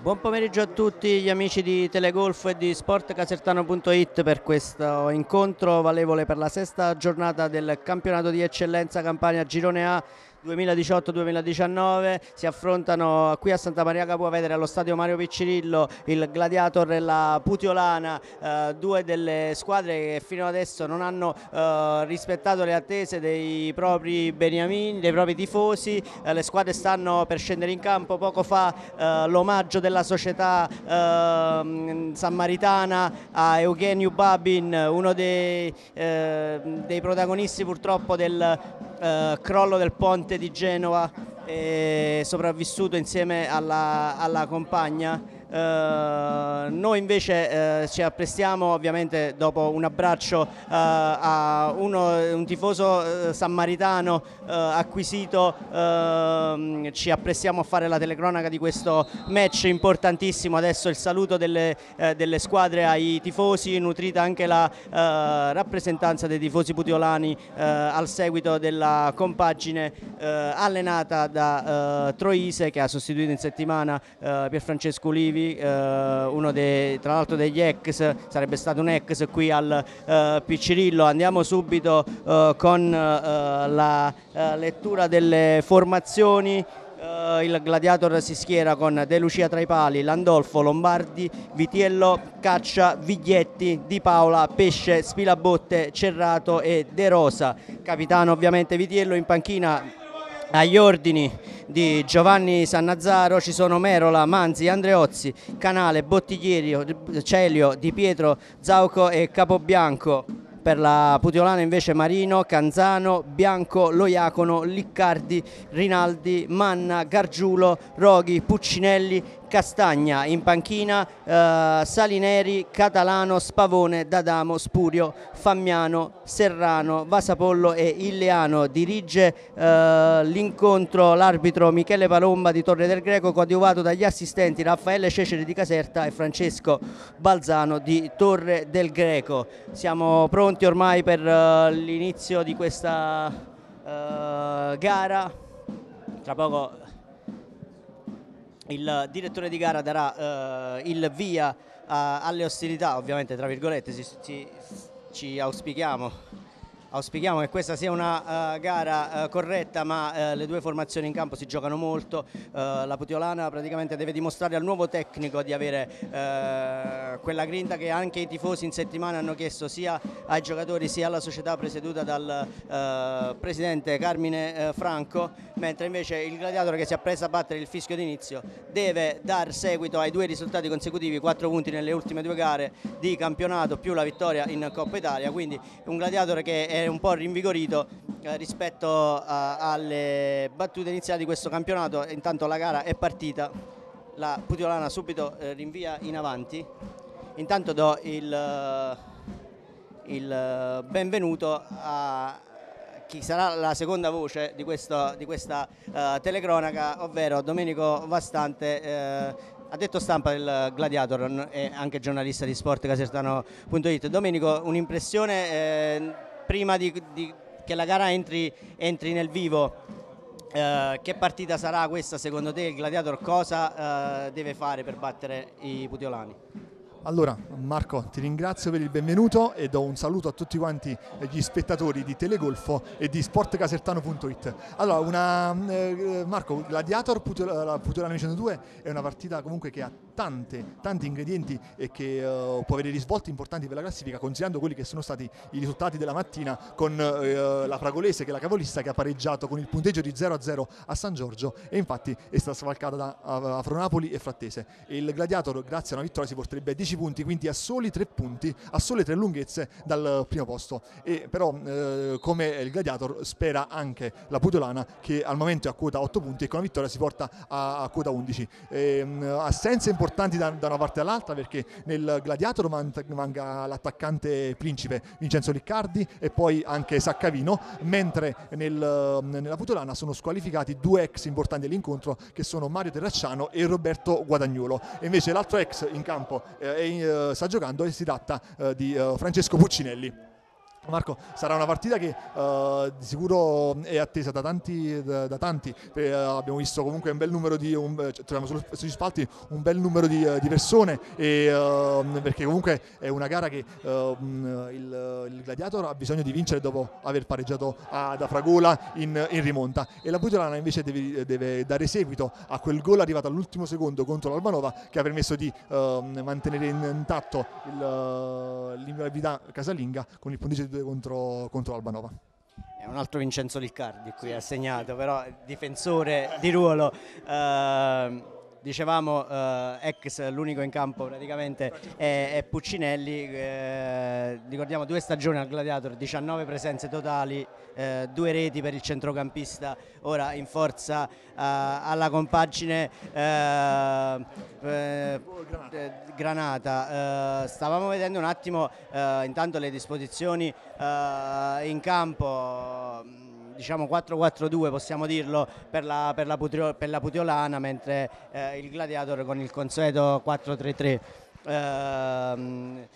Buon pomeriggio a tutti gli amici di Telegolf e di sportcasertano.it per questo incontro valevole per la sesta giornata del campionato di eccellenza Campania Girone A 2018-2019 si affrontano qui a Santa Maria Capua Vetere allo stadio Mario Piccirillo il Gladiator e la Putiolana eh, due delle squadre che fino adesso non hanno eh, rispettato le attese dei propri beniamini, dei propri tifosi. Eh, le squadre stanno per scendere in campo. Poco fa eh, l'omaggio della società ehm, sammaritana a Eugenio Babin uno dei, eh, dei protagonisti purtroppo del eh, crollo del ponte di Genova e sopravvissuto insieme alla, alla compagna Uh, noi invece uh, ci apprestiamo ovviamente dopo un abbraccio uh, a uno, un tifoso sammaritano acquisito, ehm, ci apprestiamo a fare la telecronaca di questo match importantissimo, adesso il saluto delle, delle squadre ai tifosi, nutrita anche la rappresentanza dei tifosi putiolani al seguito della compagine allenata da Troise che ha sostituito in settimana Pierfrancesco Ulivi Olivi, eh, uno dei, tra l'altro degli ex, sarebbe stato un ex qui al eh, Piccirillo. Andiamo subito eh, con eh, la eh, lettura delle formazioni. Uh, il Gladiator si schiera con De Lucia tra i pali, Landolfo, Lombardi, Vitiello, Caccia, Viglietti, Di Paola, Pesce, Spilabotte, Cerrato e De Rosa. Capitano ovviamente Vitiello in panchina agli ordini di Giovanni Sannazzaro ci sono Merola, Manzi, Andreozzi, Canale, Bottiglieri, Celio, Di Pietro, Zauco e Capobianco. Per la Putiolana invece Marino, Canzano, Bianco, Loiacono, Liccardi, Rinaldi, Manna, Gargiulo, Roghi, Puccinelli, Castagna in panchina, eh, Salineri, Catalano, Spavone, D'Adamo, Spurio, Fammiano, Serrano, Vasapollo e Illeano. Dirige eh, l'incontro l'arbitro Michele Palomba di Torre del Greco, coadiuvato dagli assistenti Raffaele Cecere di Caserta e Francesco Balzano di Torre del Greco. Siamo pronti ormai per uh, l'inizio di questa uh, gara. Tra poco il direttore di gara darà uh, il via alle ostilità, ovviamente tra virgolette, ci, ci, ci auspichiamo Auspichiamo che questa sia una uh, gara uh, corretta ma uh, le due formazioni in campo si giocano molto, la Putiolana praticamente deve dimostrare al nuovo tecnico di avere quella grinta che anche i tifosi in settimana hanno chiesto sia ai giocatori sia alla società presieduta dal presidente Carmine Franco, mentre invece il gladiatore che si è preso a battere il fischio d'inizio deve dar seguito ai due risultati consecutivi, quattro punti nelle ultime due gare di campionato più la vittoria in Coppa Italia, quindi un gladiatore che è è un po' rinvigorito eh, rispetto a, alle battute iniziali di questo campionato. Intanto la gara è partita, la Putiolana subito eh, rinvia in avanti. Intanto do il, eh, il eh, benvenuto a chi sarà la seconda voce di, questo, di questa uh, telecronaca, ovvero Domenico Vastante, uh, addetto stampa del Gladiator e anche giornalista di sportcasertano.it. Domenico, un'impressione eh, prima di, di, che la gara entri, entri nel vivo, eh, che partita sarà questa secondo te? Il Gladiator cosa eh, deve fare per battere i Putiolani? Allora, Marco, ti ringrazio per il benvenuto e do un saluto a tutti quanti gli spettatori di Telegolfo e di sportcasertano.it. Allora, una, eh, Marco, Gladiator Putiolano 102 è una partita comunque che ha tante, tanti ingredienti e che uh, può avere risvolti importanti per la classifica, considerando quelli che sono stati i risultati della mattina con uh, la Fragolese che è la capolista che ha pareggiato con il punteggio di 0-0 a San Giorgio e infatti è stata sfalcata da Afronapoli e Frattese. Il Gladiator, grazie a una vittoria, si porterebbe a 10 punti, quindi a soli 3 punti, a sole 3 lunghezze dal primo posto. E però eh, come il Gladiator spera anche la Putolana che al momento è a quota 8 punti e con la vittoria si porta a, a quota 11. E, mh, assenze importanti da, da, una parte all'altra perché nel Gladiator manca l'attaccante principe Vincenzo Riccardi e poi anche Saccavino, mentre nel, nella Putolana sono squalificati due ex importanti dell'incontro che sono Mario Terracciano e Roberto Guadagnolo. E invece l'altro ex in campo eh, eh, sta giocando e si tratta eh, di eh, Francesco Puccinelli. Marco, sarà una partita che uh, di sicuro è attesa da tanti, da, da tanti. Eh, abbiamo visto comunque un bel numero di, un, cioè, troviamo sugli spalti un bel numero di, di persone e, uh, perché comunque è una gara che uh, il, il, Gladiator ha bisogno di vincere dopo aver pareggiato ad Afragola in, in rimonta e la Pugiolana invece deve, deve, dare seguito a quel gol arrivato all'ultimo secondo contro l'Albanova che ha permesso di mantenere intatto l'inviolabilità casalinga con il punteggio di contro, contro Albanova. È un altro Vincenzo Liccardi qui ha segnato, però difensore di ruolo. Uh, dicevamo eh, ex l'unico in campo praticamente è, è Puccinelli eh, ricordiamo due stagioni al Gladiator 19 presenze totali eh, due reti per il centrocampista ora in forza eh, alla compagine eh, eh, Granata. Stavamo vedendo un attimo intanto le disposizioni in campo diciamo 4-4-2 possiamo dirlo per la, per la, Putrio, per la Putiolana mentre eh, il Gladiator con il consueto 4-3-3 eh,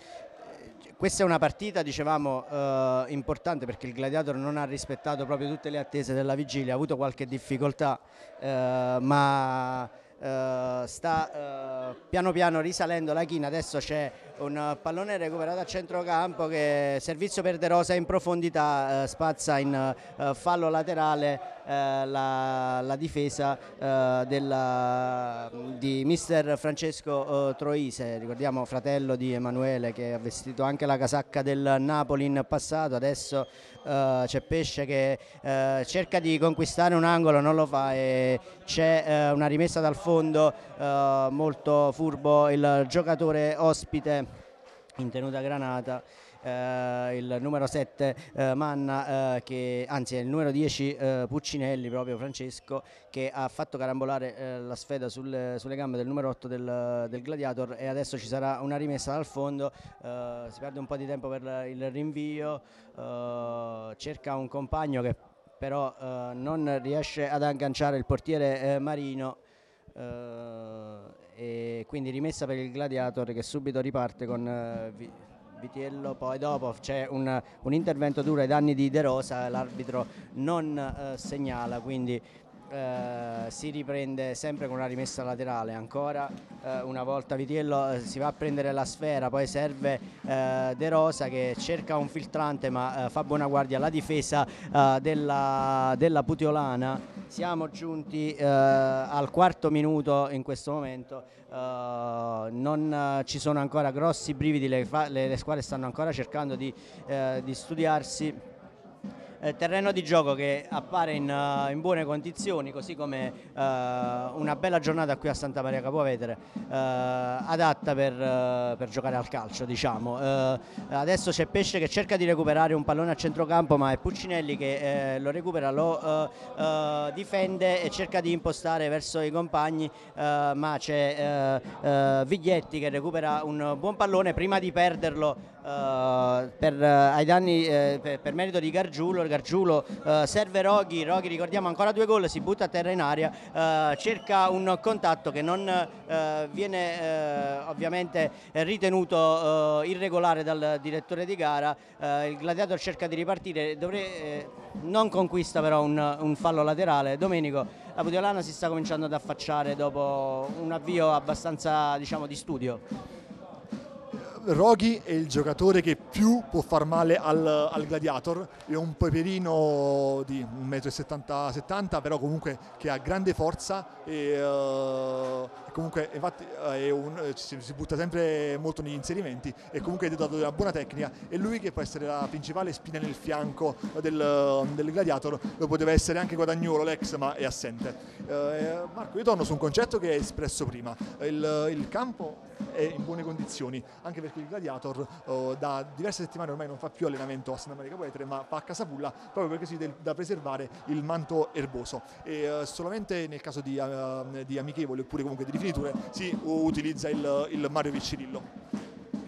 questa è una partita dicevamo eh, importante perché il Gladiator non ha rispettato proprio tutte le attese della vigilia ha avuto qualche difficoltà eh, ma Uh, sta uh, piano piano risalendo la china, adesso c'è un pallone recuperato a centrocampo che servizio per De Rosa in profondità uh, spazza in fallo laterale la, la, difesa della, di mister Francesco Troise, ricordiamo fratello di Emanuele che ha vestito anche la casacca del Napoli in passato, adesso Uh, c'è Pesce che cerca di conquistare un angolo, non lo fa e c'è una rimessa dal fondo molto furbo il giocatore ospite in tenuta granata eh, il numero 7 eh, Manna, eh, che, anzi il numero 10 eh, Puccinelli, proprio Francesco, che ha fatto carambolare eh, la sfeda sul, sulle gambe del numero 8 del, del, Gladiator e adesso ci sarà una rimessa dal fondo, eh, si perde un po' di tempo per il rinvio, cerca un compagno che però non riesce ad agganciare il portiere Marino. E quindi rimessa per il Gladiator che subito riparte con Vitiello, poi dopo c'è un, un, intervento duro ai danni di De Rosa, l'arbitro non eh, segnala, quindi eh, si riprende sempre con una rimessa laterale ancora. Eh, una volta Vitiello eh, si va a prendere la sfera poi serve eh, De Rosa che cerca un filtrante ma eh, fa buona guardia alla difesa della, della, Putiolana siamo giunti al quarto minuto in questo momento. Non ci sono ancora grossi brividi le, le, le squadre stanno ancora cercando di, di studiarsi eh, terreno di gioco che appare in, uh, in buone condizioni, così come uh, una bella giornata qui a Santa Maria Capovetere, uh, adatta per, per, giocare al calcio. Diciamo. adesso c'è Pesce che cerca di recuperare un pallone a centrocampo, ma è Puccinelli che lo recupera, lo difende e cerca di impostare verso i compagni, ma c'è Viglietti che recupera un buon pallone prima di perderlo Uh, per, uh, ai danni uh, per, per, merito di Gargiulo, Gargiulo serve Roghi, Roghi ricordiamo ancora due gol, si butta a terra in aria, cerca un contatto che non viene ovviamente ritenuto irregolare dal direttore di gara, il Gladiator cerca di ripartire, dovre, non conquista però un, un fallo laterale, Domenico la Pudiolana si sta cominciando ad affacciare dopo un avvio abbastanza diciamo, di studio. Roghi è il giocatore che più può far male al, al Gladiator, è un peperino di 1,70 m, però comunque che ha grande forza e uh, comunque infatti uh, un, si, si, butta sempre molto negli inserimenti e comunque è dotato di una buona tecnica è lui che può essere la principale spina nel fianco del, del Gladiator, lo poteva essere anche Guadagnolo l'ex ma è assente. Uh, Marco, io torno su un concetto che hai espresso prima, il, il campo è in buone condizioni, anche perché il Gladiator oh, da diverse settimane ormai non fa più allenamento a Santa Maria Poetre, ma fa a Casapulla proprio perché si del, da preservare il manto erboso. E uh, solamente nel caso di, uh, di, amichevoli oppure comunque di rifiniture si utilizza il, il Mario Viccirillo.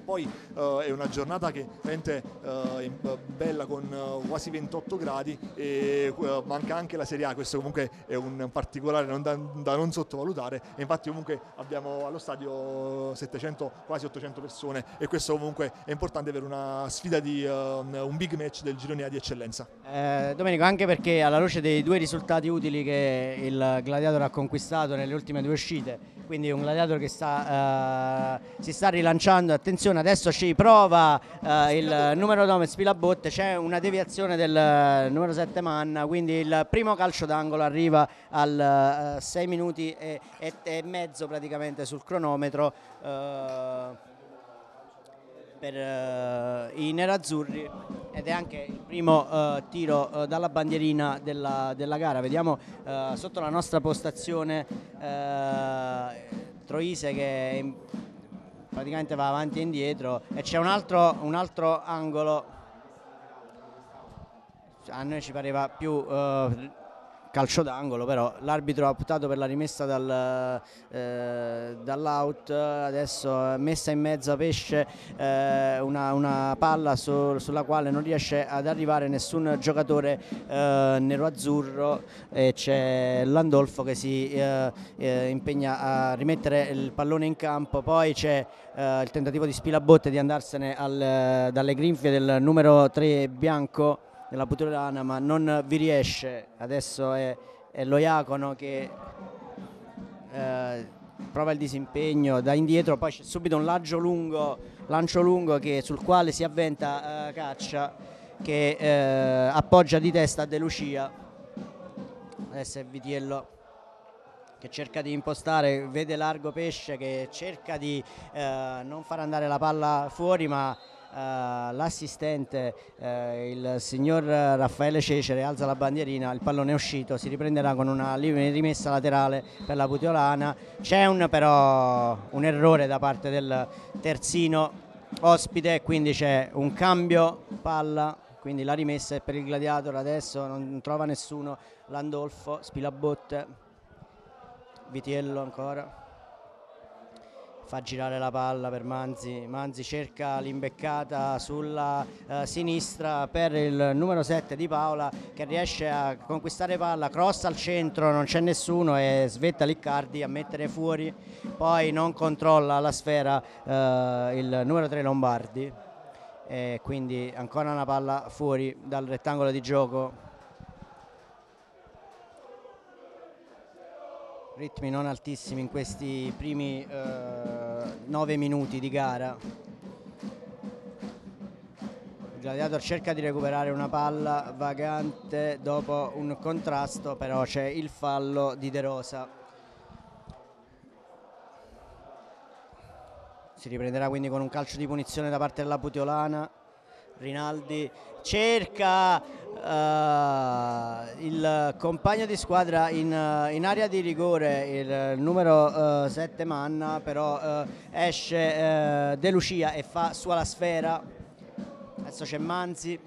Poi uh, è una giornata che veramente è bella con uh, quasi 28 gradi e manca anche la Serie A, questo comunque è un particolare da, non sottovalutare. E infatti comunque abbiamo allo stadio 700, quasi 800 persone. E questo comunque è importante per una sfida di un big match del girone di eccellenza. Eh, Domenico, anche perché alla luce dei due risultati utili che il Gladiator ha conquistato nelle ultime due uscite, quindi un Gladiator che sta, uh, si sta rilanciando, attenzione adesso ci prova uh, il numero 9 Spilabotte, c'è una deviazione del numero 7 Manna, quindi il primo calcio d'angolo arriva al 6 uh, minuti e, e, e, mezzo praticamente sul cronometro per uh, i nerazzurri. Ed è anche il primo tiro dalla bandierina della, della gara. Vediamo sotto la nostra postazione Troise che praticamente va avanti e indietro e c'è un un altro angolo. A noi ci pareva più calcio d'angolo, però l'arbitro ha optato per la rimessa dal, eh, dall'out, adesso messa in mezzo a Pesce eh, una, una, palla su, sulla quale non riesce ad arrivare nessun giocatore eh, nero-azzurro e c'è Landolfo che si eh, eh, impegna a rimettere il pallone in campo, poi c'è eh, il tentativo di Spilabotte di andarsene al, dalle grinfie del numero 3 bianco della Puturana ma non vi riesce. Adesso è, è lo Iacono che eh, prova il disimpegno da indietro poi c'è subito un lancio lungo, lancio lungo che, sul quale si avventa eh, Caccia che eh, appoggia di testa a De Lucia. Adesso è Vitiello che cerca di impostare, vede largo pesce che cerca di eh, non far andare la palla fuori ma l'assistente, uh, il signor Raffaele Cecere, alza la bandierina, il pallone è uscito, si riprenderà con una rimessa laterale per la Putiolana. C'è un, però un errore da parte del terzino ospite, quindi c'è un cambio palla, quindi la rimessa è per il gladiator, adesso non trova nessuno, Landolfo, Spilabotte, Vitiello ancora fa girare la palla per Manzi, Manzi cerca l'imbeccata sulla eh, sinistra per il numero 7 di Paola che riesce a conquistare palla, cross al centro, non c'è nessuno e svetta Liccardi a mettere fuori, poi non controlla la sfera eh, il numero 3 Lombardi. E quindi ancora una palla fuori dal rettangolo di gioco ritmi non altissimi in questi primi eh, nove minuti di gara. Il Gladiator cerca di recuperare una palla vagante dopo un contrasto, però c'è il fallo di De Rosa. Si riprenderà quindi con un calcio di punizione da parte della Putiolana. Rinaldi cerca uh, il compagno di squadra in, uh, in, area di rigore, il numero 7 uh, Manna, però esce De Lucia e fa su alla sfera. Adesso c'è Manzi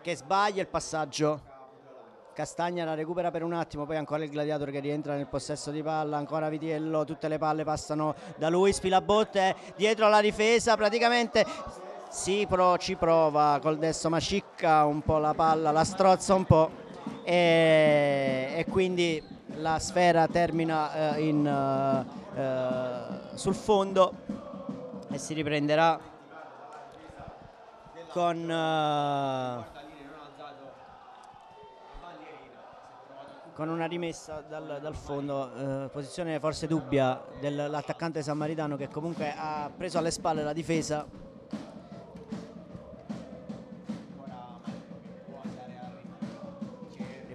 che sbaglia il passaggio. Castagna la recupera per un attimo, poi ancora il gladiatore che rientra nel possesso di palla, ancora Vitiello, tutte le palle passano da lui, Spilabotte dietro alla difesa, praticamente si pro, ci prova col destro ma scicca un po' la palla, la strozza un po' e, e quindi la sfera termina eh, in, eh, eh, sul fondo e si riprenderà con eh, con una rimessa dal, dal fondo, eh, posizione forse dubbia dell'attaccante sammaritano che comunque ha preso alle spalle la difesa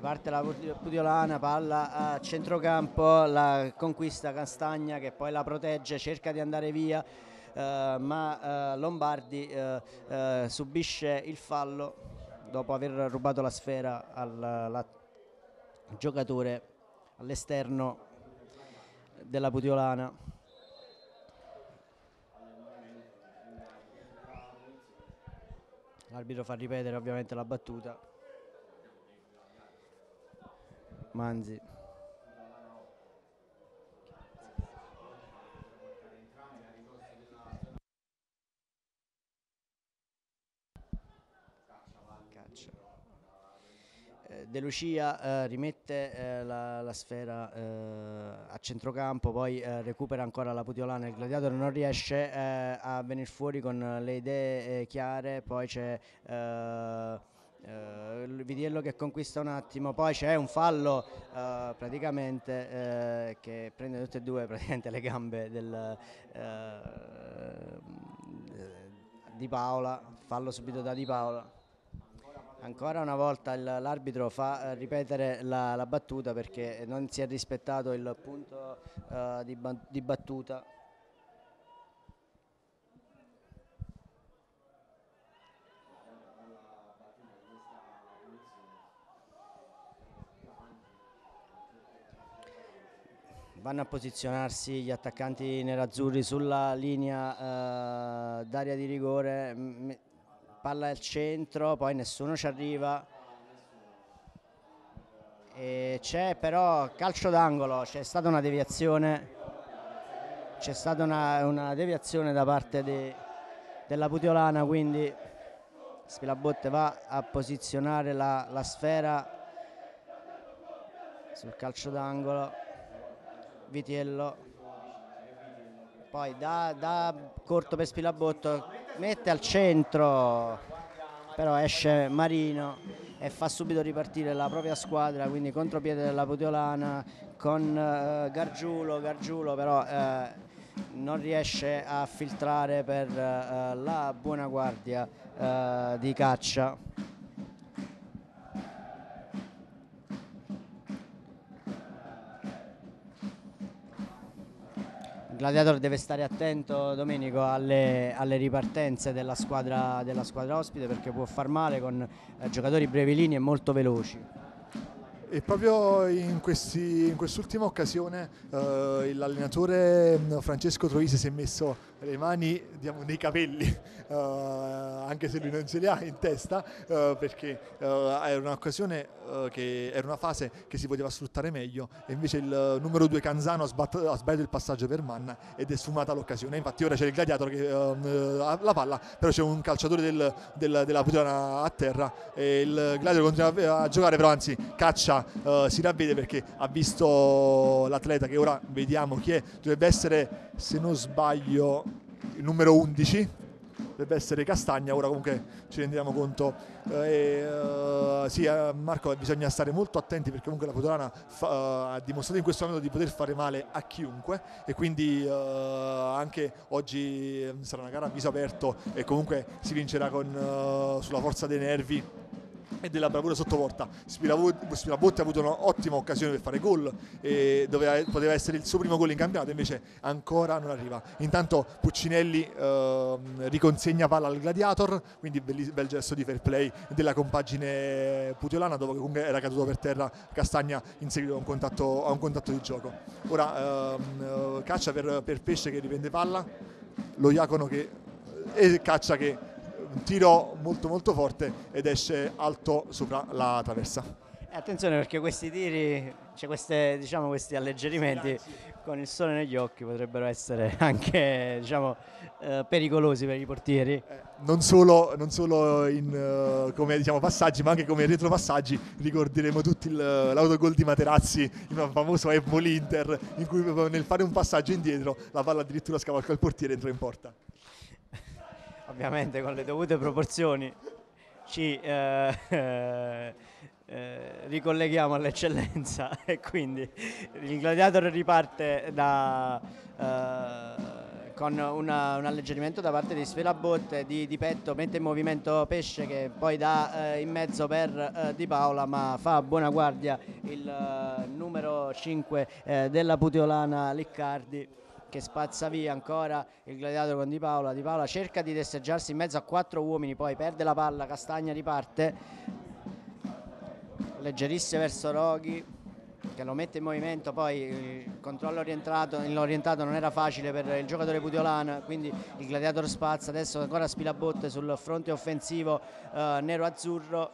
parte la Pudiolana, palla a centrocampo, la conquista Castagna che poi la protegge, cerca di andare via, eh, ma eh, Lombardi eh, eh subisce il fallo dopo aver rubato la sfera al giocatore all'esterno della Pudiolana. L'arbitro fa ripetere ovviamente la battuta. Manzi. Eh, De Lucia eh, rimette eh, la, la, sfera eh, a centrocampo, poi eh, recupera ancora la Putiolana, il gladiatore non riesce eh, a venire fuori con le idee chiare, poi c'è il Vidiello che conquista un attimo, poi c'è un fallo praticamente che prende tutte e due le gambe del, di Paola, fallo subito da Di Paola. Ancora una volta l'arbitro fa eh, ripetere la, la, battuta perché non si è rispettato il punto uh, di, di battuta. Vanno a posizionarsi gli attaccanti nerazzurri sulla linea uh, d'area di rigore palla al centro, poi nessuno ci arriva. c'è però calcio d'angolo, c'è stata una deviazione, c'è stata una, una deviazione da parte di, della Putiolana, quindi Spilabotte va a posizionare la, la sfera sul calcio d'angolo, Vitiello, poi da, da corto per Spilabotto mette al centro però esce Marino e fa subito ripartire la propria squadra quindi contropiede della Putiolana con eh, Gargiulo. Gargiulo però eh, non riesce a filtrare per eh, la buona guardia eh, di caccia Gladiator deve stare attento Domenico alle, alle ripartenze della squadra, della squadra, ospite perché può far male con eh, giocatori brevilini e molto veloci. E proprio in, quest'ultima occasione eh, l'allenatore mm, Francesco Troisi si è messo le mani diciamo, nei capelli, uh, anche se lui non ce li ha in testa, uh, perché uh, era un'occasione che era una fase che si poteva sfruttare meglio e invece il numero 2 Canzano ha, sbatt- ha, sbagliato il passaggio per Manna ed è sfumata l'occasione. Infatti ora c'è il gladiatore che ha la palla, però c'è un calciatore del, del, della Putana a terra e il gladiatore continua a giocare, però anzi caccia, si ravvede perché ha visto l'atleta che ora vediamo chi è, dovrebbe essere se non sbaglio il numero 11 dovrebbe essere Castagna, ora comunque ci rendiamo conto. Eh, uh, sì, uh, Marco, bisogna stare molto attenti perché comunque la Potolana fa, uh, ha dimostrato in questo momento di poter fare male a chiunque e quindi anche oggi sarà una gara a viso aperto e comunque si vincerà con, sulla forza dei nervi e della bravura sotto porta. Ha avuto un'ottima occasione per fare gol doveva, poteva essere il suo primo gol in campionato, invece ancora non arriva. Intanto Puccinelli eh, riconsegna palla al Gladiator, quindi bel, bel gesto di fair play della compagine putiolana dopo che comunque era caduto per terra Castagna in seguito a un contatto, a un contatto di gioco. Ora ehm, caccia per, per Pesce che riprende palla, lo Iacono che e caccia che un tiro molto molto forte ed esce alto sopra la traversa. Attenzione perché questi tiri, cioè queste, diciamo, questi alleggerimenti con il sole negli occhi potrebbero essere anche diciamo, eh, pericolosi per i portieri. Eh, non solo, non solo in, uh, come diciamo, passaggi, ma anche come retropassaggi. Ricorderemo tutti l'autogol di Materazzi, il famoso Ebmo l'Inter, in cui nel fare un passaggio indietro la palla addirittura scavalca il portiere e entra in porta ovviamente con le dovute proporzioni, ci eh, eh, ricolleghiamo all'eccellenza e quindi il gladiator riparte da, eh, con una, un alleggerimento da parte di Sfelabotte, di, di Petto, mette in movimento Pesce che poi dà eh, in mezzo per eh, Di Paola ma fa buona guardia il numero 5 della Puteolana Liccardi che spazza via ancora il gladiatore con Di Paola. Di Paola cerca di destreggiarsi in mezzo a quattro uomini, poi perde la palla, Castagna riparte, leggerissimo verso Roghi che lo mette in movimento, poi il controllo orientato, l'orientato non era facile per il giocatore Putiolana, quindi il gladiatore spazza, adesso ancora spilabotte sul fronte offensivo eh, nero-azzurro,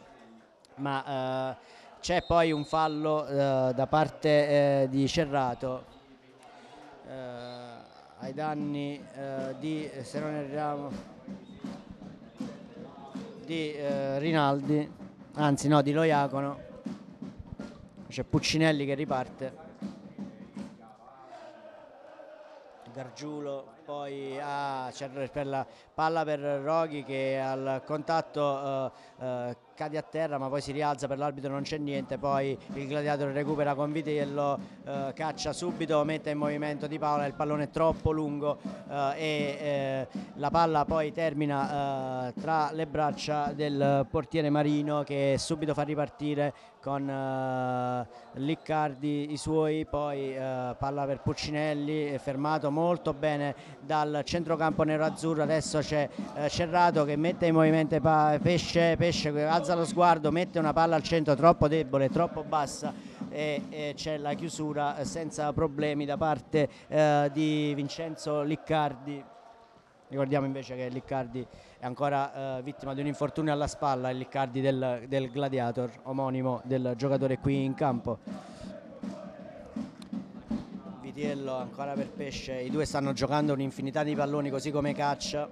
ma eh, c'è poi un fallo eh, da parte eh, di Cerrato eh, ai danni eh, di, se non erriamo, di eh, Rinaldi, anzi no, di Loiacono. C'è Puccinelli che riparte. Gargiulo poi ah, per la palla per Roghi che al contatto eh, eh, cade a terra ma poi si rialza per l'arbitro non c'è niente poi il gladiatore recupera con Vitello eh, caccia subito mette in movimento Di Paola il pallone è troppo lungo eh, e eh, la palla poi termina eh, tra le braccia del portiere Marino che subito fa ripartire con Liccardi i suoi poi palla per Puccinelli fermato molto bene dal centrocampo nero-azzurro adesso c'è Cerrato che mette in movimento Pesce, Pesce alza lo sguardo, mette una palla al centro troppo debole, troppo bassa e, e c'è la chiusura senza problemi da parte di Vincenzo Liccardi. Ricordiamo invece che Liccardi è ancora eh, vittima di un infortunio alla spalla, il Liccardi del, del Gladiator, omonimo del giocatore qui in campo. Vitiello ancora per Pesce, i due stanno giocando un'infinità di palloni così come Caccia,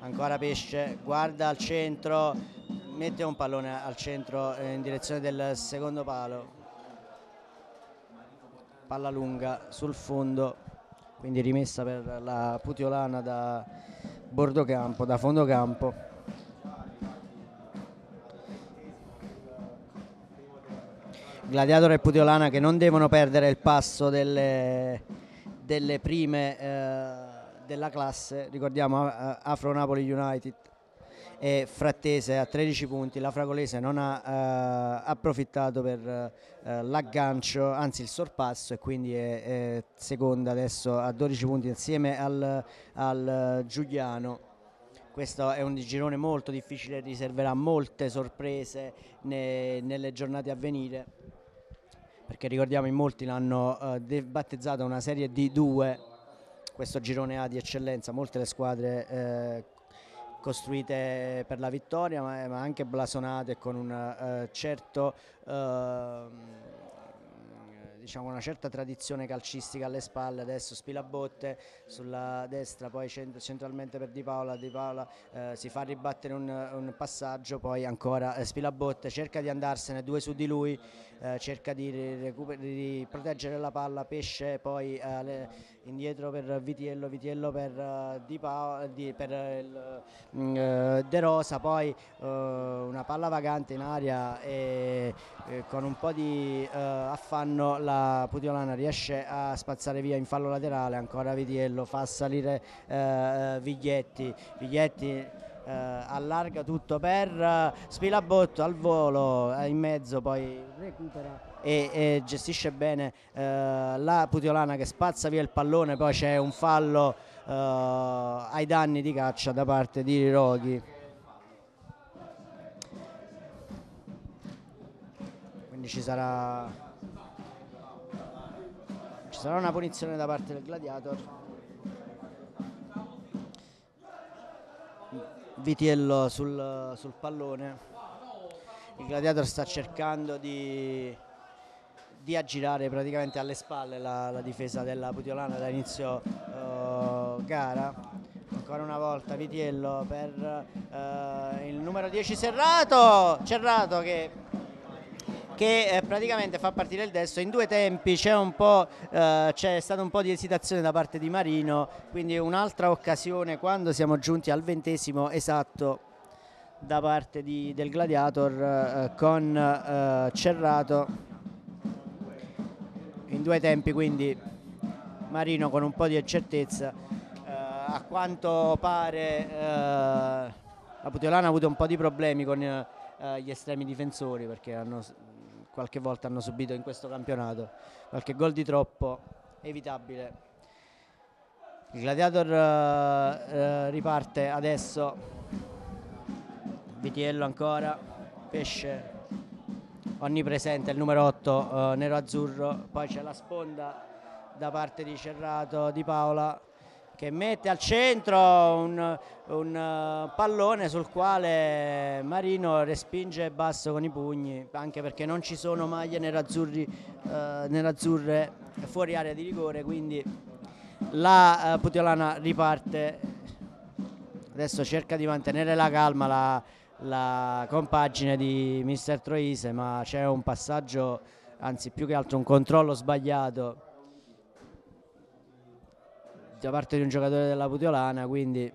ancora Pesce, guarda al centro, mette un pallone al centro eh, in direzione del secondo palo palla lunga sul fondo quindi rimessa per la Putiolana da bordo campo, da fondo campo. Gladiator e Putiolana che non devono perdere il passo delle, delle prime eh, della classe. Ricordiamo Afro Napoli United e Frattese a 13 punti, la Fragolese non ha eh, approfittato per eh, l'aggancio, anzi il sorpasso e quindi è, è, seconda adesso a 12 punti insieme al, al Giuliano. Questo è un girone molto difficile, riserverà molte sorprese ne, nelle giornate a venire perché ricordiamo in molti l'hanno eh, battezzato una serie di due questo girone A di eccellenza, molte le squadre eh, costruite per la vittoria ma, ma anche blasonate con un uh, certo uh, diciamo una certa tradizione calcistica alle spalle, adesso Spilabotte sulla destra, poi centralmente per Di Paola, Di Paola eh, si fa ribattere un, un passaggio, poi ancora eh, Spilabotte cerca di andarsene, due su di lui, eh, cerca di, di, proteggere la palla, pesce poi eh, indietro per Vitiello, Vitiello per, uh, Di Paola, di, per il, uh, De Rosa, poi uh, una palla vagante in aria e con un po' di affanno la Putiolana riesce a spazzare via in fallo laterale, ancora Vitiello fa salire Viglietti, Viglietti eh, allarga tutto per uh, Spilabotto al volo uh, in mezzo poi recupera e, e gestisce bene la Putiolana che spazza via il pallone poi c'è un fallo ai danni di caccia da parte di Roghi. Quindi ci sarà ci sarà una punizione da parte del Gladiator Vitiello sul, sul pallone. Il Gladiator sta cercando di, di aggirare praticamente alle spalle la, la difesa della Putiolana da inizio uh, gara. Ancora una volta Vitiello per uh, il numero 10 Serrato. Cerrato che che eh, praticamente fa partire il destro. In due tempi c'è, eh, stata un po' di esitazione da parte di Marino quindi un'altra occasione quando siamo giunti al ventesimo esatto da parte di, del Gladiator eh, con eh, Cerrato. In due tempi quindi Marino con un po' di incertezza eh, a quanto pare eh, la Putiolana ha avuto un po' di problemi con gli estremi difensori perché hanno qualche volta hanno subito in questo campionato. Qualche gol di troppo evitabile. Il Gladiator eh, riparte adesso. Vitiello ancora, Pesce onnipresente, il numero 8 eh, nero-azzurro. Poi c'è la sponda da parte di Cerrato, di Paola che mette al centro un, un uh, pallone sul quale Marino respinge basso con i pugni, anche perché non ci sono maglie nerazzurri, uh, nerazzurre fuori area di rigore, quindi la uh, Putiolana riparte. Adesso cerca di mantenere la calma la, la compagine di Mister Troise, ma c'è un passaggio anzi più che altro un controllo sbagliato da parte di un giocatore della Puteolana, quindi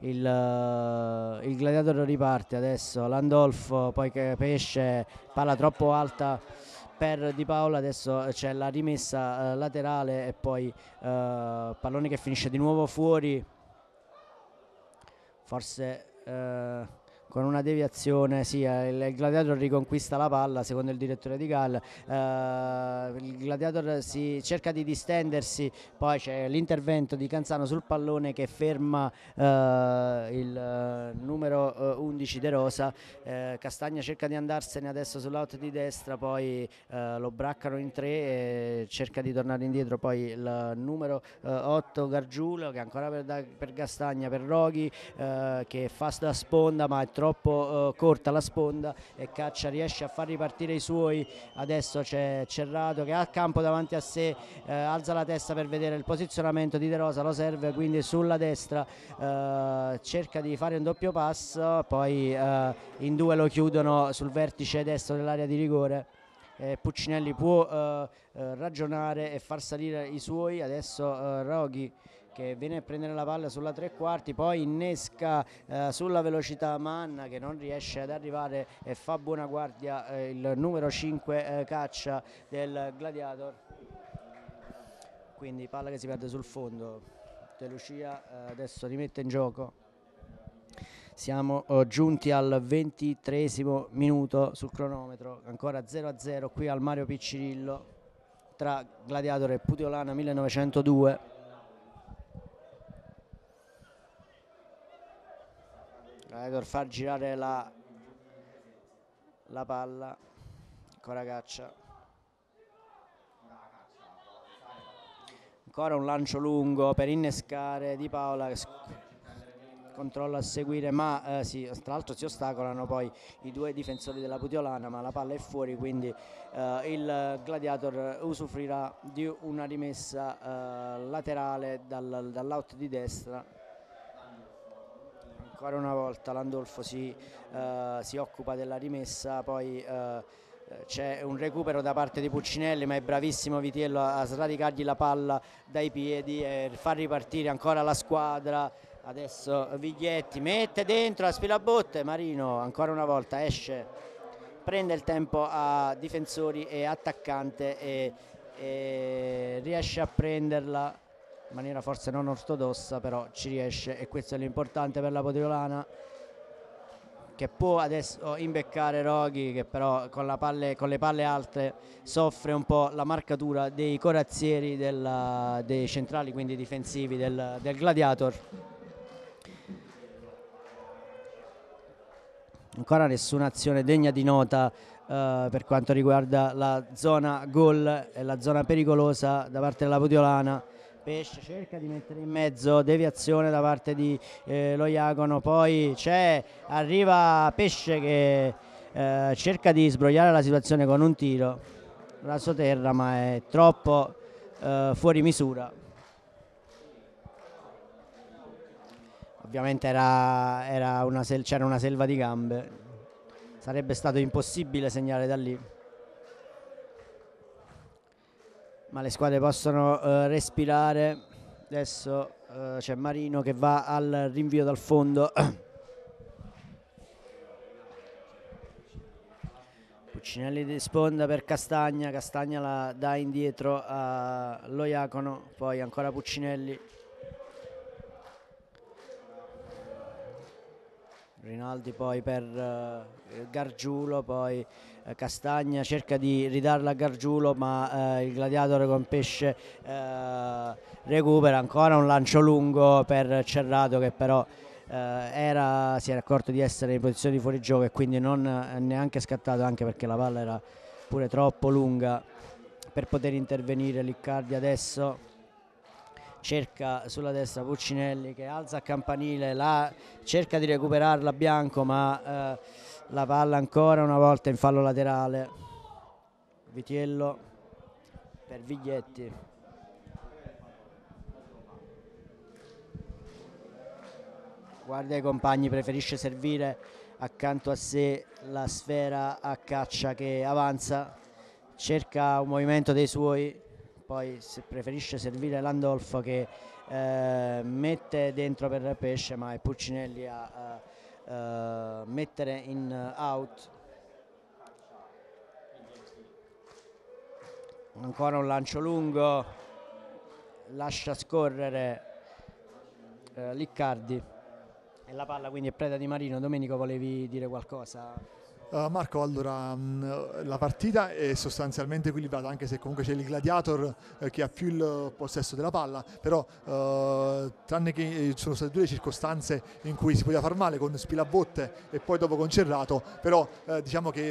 il, uh, il gladiatore riparte adesso, Landolfo poi che pesce, palla troppo alta per Di Paola, adesso c'è la rimessa uh, laterale e poi uh, pallone che finisce di nuovo fuori, forse con una deviazione, sì, eh, il, Gladiator riconquista la palla secondo il direttore di Gall, uh, il Gladiator si cerca di distendersi, poi c'è l'intervento di Canzano sul pallone che ferma uh, il uh, numero 11 De Rosa, Castagna cerca di andarsene adesso sull'out di destra, poi lo braccano in tre e cerca di tornare indietro, poi il numero 8 Gargiulo che ancora per, per Castagna, per Roghi che fa da sponda ma è troppo troppo eh, corta la sponda e Caccia riesce a far ripartire i suoi. Adesso c'è Cerrato che ha il campo davanti a sé eh, alza la testa per vedere il posizionamento di De Rosa lo serve quindi sulla destra eh, cerca di fare un doppio passo poi eh, in due lo chiudono sul vertice destro dell'area di rigore Puccinelli può eh, eh, ragionare e far salire i suoi. Adesso Roghi che viene a prendere la palla sulla tre quarti, poi innesca eh, sulla velocità Manna che non riesce ad arrivare e fa buona guardia eh, il numero 5 eh, caccia del Gladiator. Quindi palla che si perde sul fondo. De Lucia eh, adesso rimette in gioco. Siamo oh, giunti al ventitresimo minuto sul cronometro, ancora 0-0 qui al Mario Piccirillo tra Gladiator e Puteolana 1902. Per far girare la, la palla ancora caccia ancora un lancio lungo per innescare Di Paola che controlla a seguire ma eh, sì, tra l'altro si ostacolano poi i due difensori della Putiolana ma la palla è fuori quindi eh, il Gladiator usufruirà di una rimessa eh, laterale dal, dall'out di destra ancora una volta Landolfo si, uh, si occupa della rimessa, poi uh, c'è un recupero da parte di Puccinelli ma è bravissimo Vitiello a sradicargli la palla dai piedi e far ripartire ancora la squadra. Adesso Viglietti mette dentro a spilabotte Marino ancora una volta esce prende il tempo a difensori e attaccante e, e riesce a prenderla in maniera forse non ortodossa però ci riesce e questo è l'importante per la Potriolana che può adesso imbeccare Roghi che però con, palle, con, le palle alte soffre un po' la marcatura dei corazzieri della, dei centrali quindi difensivi del, del Gladiator. Ancora nessuna azione degna di nota uh, per quanto riguarda la zona gol e la zona pericolosa da parte della Putiolana Pesce cerca di mettere in mezzo, deviazione da parte di eh, Loiacono, poi c'è, arriva Pesce che eh, cerca di sbrogliare la situazione con un tiro, raso terra ma è troppo eh, fuori misura. Ovviamente era, era una c'era una selva di gambe, sarebbe stato impossibile segnare da lì. Ma le squadre possono uh, respirare. Adesso uh, c'è Marino che va al rinvio dal fondo. Puccinelli di sponda per Castagna. Castagna la dà indietro a Loiacono poi ancora Puccinelli Rinaldi poi per uh, Gargiulo poi eh, Castagna cerca di ridarla a Gargiulo ma eh, il gladiatore con pesce eh, recupera ancora un lancio lungo per Cerrato che però eh, era, si era accorto di essere in posizione di fuorigioco e quindi non è neanche scattato anche perché la palla era pure troppo lunga per poter intervenire Liccardi adesso cerca sulla destra Puccinelli che alza a campanile la, cerca di recuperarla Bianco ma eh, la palla ancora una volta in fallo laterale. Vitiello per Viglietti. Guarda i compagni preferisce servire accanto a sé la sfera a caccia che avanza. Cerca un movimento dei suoi, poi preferisce servire Landolfo che eh, mette dentro per pesce ma è Puccinelli a, a, a mettere in out. Ancora un lancio lungo lascia scorrere eh, Liccardi. E la palla quindi è preda di Marino. Domenico volevi dire qualcosa? Uh, Marco, allora mh, mm, la partita è sostanzialmente equilibrata, anche se comunque c'è il gladiator eh, che ha più il possesso della palla, però uh, tranne che eh, ci sono state due circostanze in cui si poteva far male con Spilabotte e poi dopo con Cerrato, però uh, diciamo che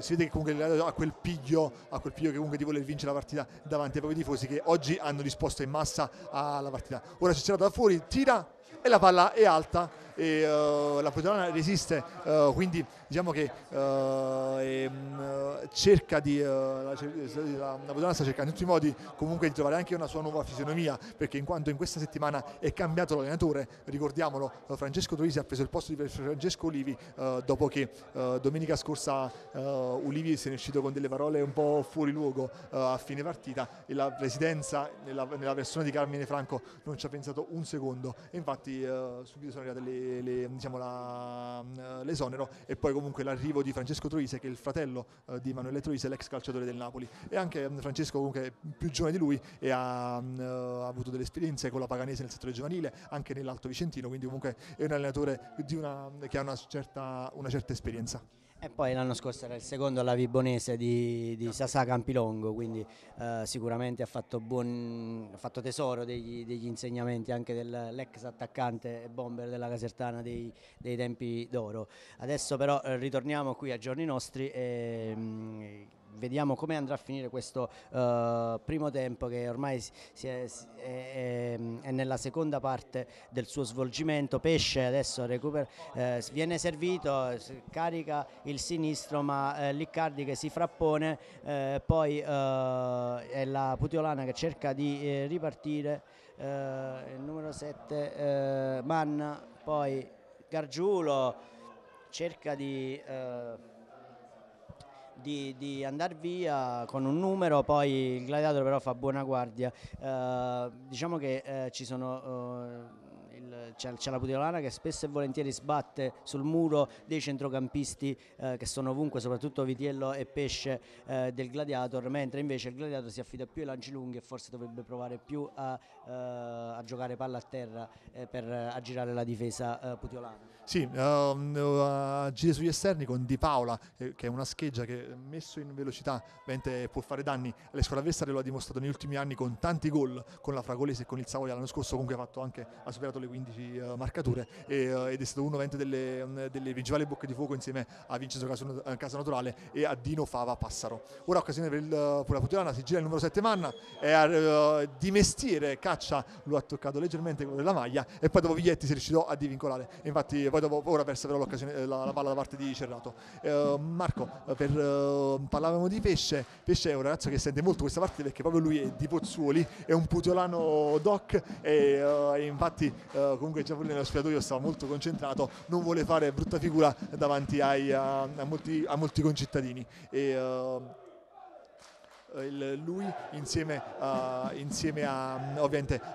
si vede che comunque il gladiator ha quel piglio, ha quel piglio che comunque ti vuole vincere la partita davanti ai propri tifosi che oggi hanno risposto in massa alla partita. Ora c'è Cerrato da fuori, tira e la palla è alta e uh, la Puttana resiste, uh, quindi diciamo che e, um, cerca di, la, la, la sta cercando in tutti i modi comunque di trovare anche una sua nuova fisionomia, perché in quanto in questa settimana è cambiato l'allenatore, ricordiamolo, Francesco Troisi ha preso il posto di Francesco Olivi dopo che domenica scorsa Olivi se ne è uscito con delle parole un po' fuori luogo a fine partita e la presidenza nella, nella persona di Carmine Franco non ci ha pensato un secondo e infatti subito sono arrivate le le, diciamo la, eh, l'esonero e poi comunque l'arrivo di Francesco Troise che è il fratello uh, di Emanuele Troise, l'ex calciatore del Napoli e anche um, Francesco comunque è più giovane di lui e ha, uh, ha, avuto delle esperienze con la Paganese nel settore giovanile, anche nell'Alto Vicentino, quindi comunque è un allenatore una, che ha una certa, una certa esperienza. E poi l'anno scorso era il secondo alla Vibonese di, di Sasà Campilongo, quindi eh, sicuramente ha fatto, buon, ha fatto tesoro degli, degli, insegnamenti anche dell'ex attaccante e bomber della Casertana dei, dei tempi d'oro. Adesso però eh, ritorniamo qui a giorni nostri e mh, mm, vediamo come andrà a finire questo uh, primo tempo che ormai si è, è, è, nella seconda parte del suo svolgimento. Pesce adesso recupera, eh, viene servito, carica il sinistro ma eh, Liccardi che si frappone, eh, poi eh, è la Putiolana che cerca di eh, ripartire, il numero 7 Manna, poi Gargiulo cerca di di, di andare via con un numero, poi il gladiatore però fa buona guardia. Uh, diciamo che uh, ci sono... C'è, la Putilana che spesso e volentieri sbatte sul muro dei centrocampisti eh, che sono ovunque, soprattutto Vitiello e Pesce eh, del Gladiator, mentre invece il Gladiator si affida più ai lanci lunghi e forse dovrebbe provare più a, eh, a giocare palla a terra eh, per aggirare la difesa eh, putiolana. Sì, uh, uh, agire sugli esterni con Di Paola, che è una scheggia che messo in velocità può fare danni alle squadre avversarie, lo ha dimostrato negli ultimi anni con tanti gol con la Fragolese e con il Savoia l'anno scorso, comunque ha, anche, ha superato le 15 uh, marcature e, uh, ed è stato uno delle, um, delle principali bocche di fuoco insieme a Vincenzo uh, Casa Naturale e a Dino Fava Passaro. Ora occasione per, il, per la Putilana, si gira il numero 7 Manna, è, di mestiere Caccia lo ha toccato leggermente con la maglia e poi dopo Viglietti si è riuscito a divincolare. Infatti poi dopo ora persa però la, la, palla da parte di Cerrato. Eh, Marco, per, eh, parlavamo di Pesce, Pesce è un ragazzo che sente molto questa parte perché proprio lui è di Pozzuoli, è un putiolano doc e, infatti uh, comunque pure nello spiatoio stava molto concentrato, non vuole fare brutta figura davanti ai, a, a, molti, a molti concittadini. E, uh, lui insieme, a, insieme a,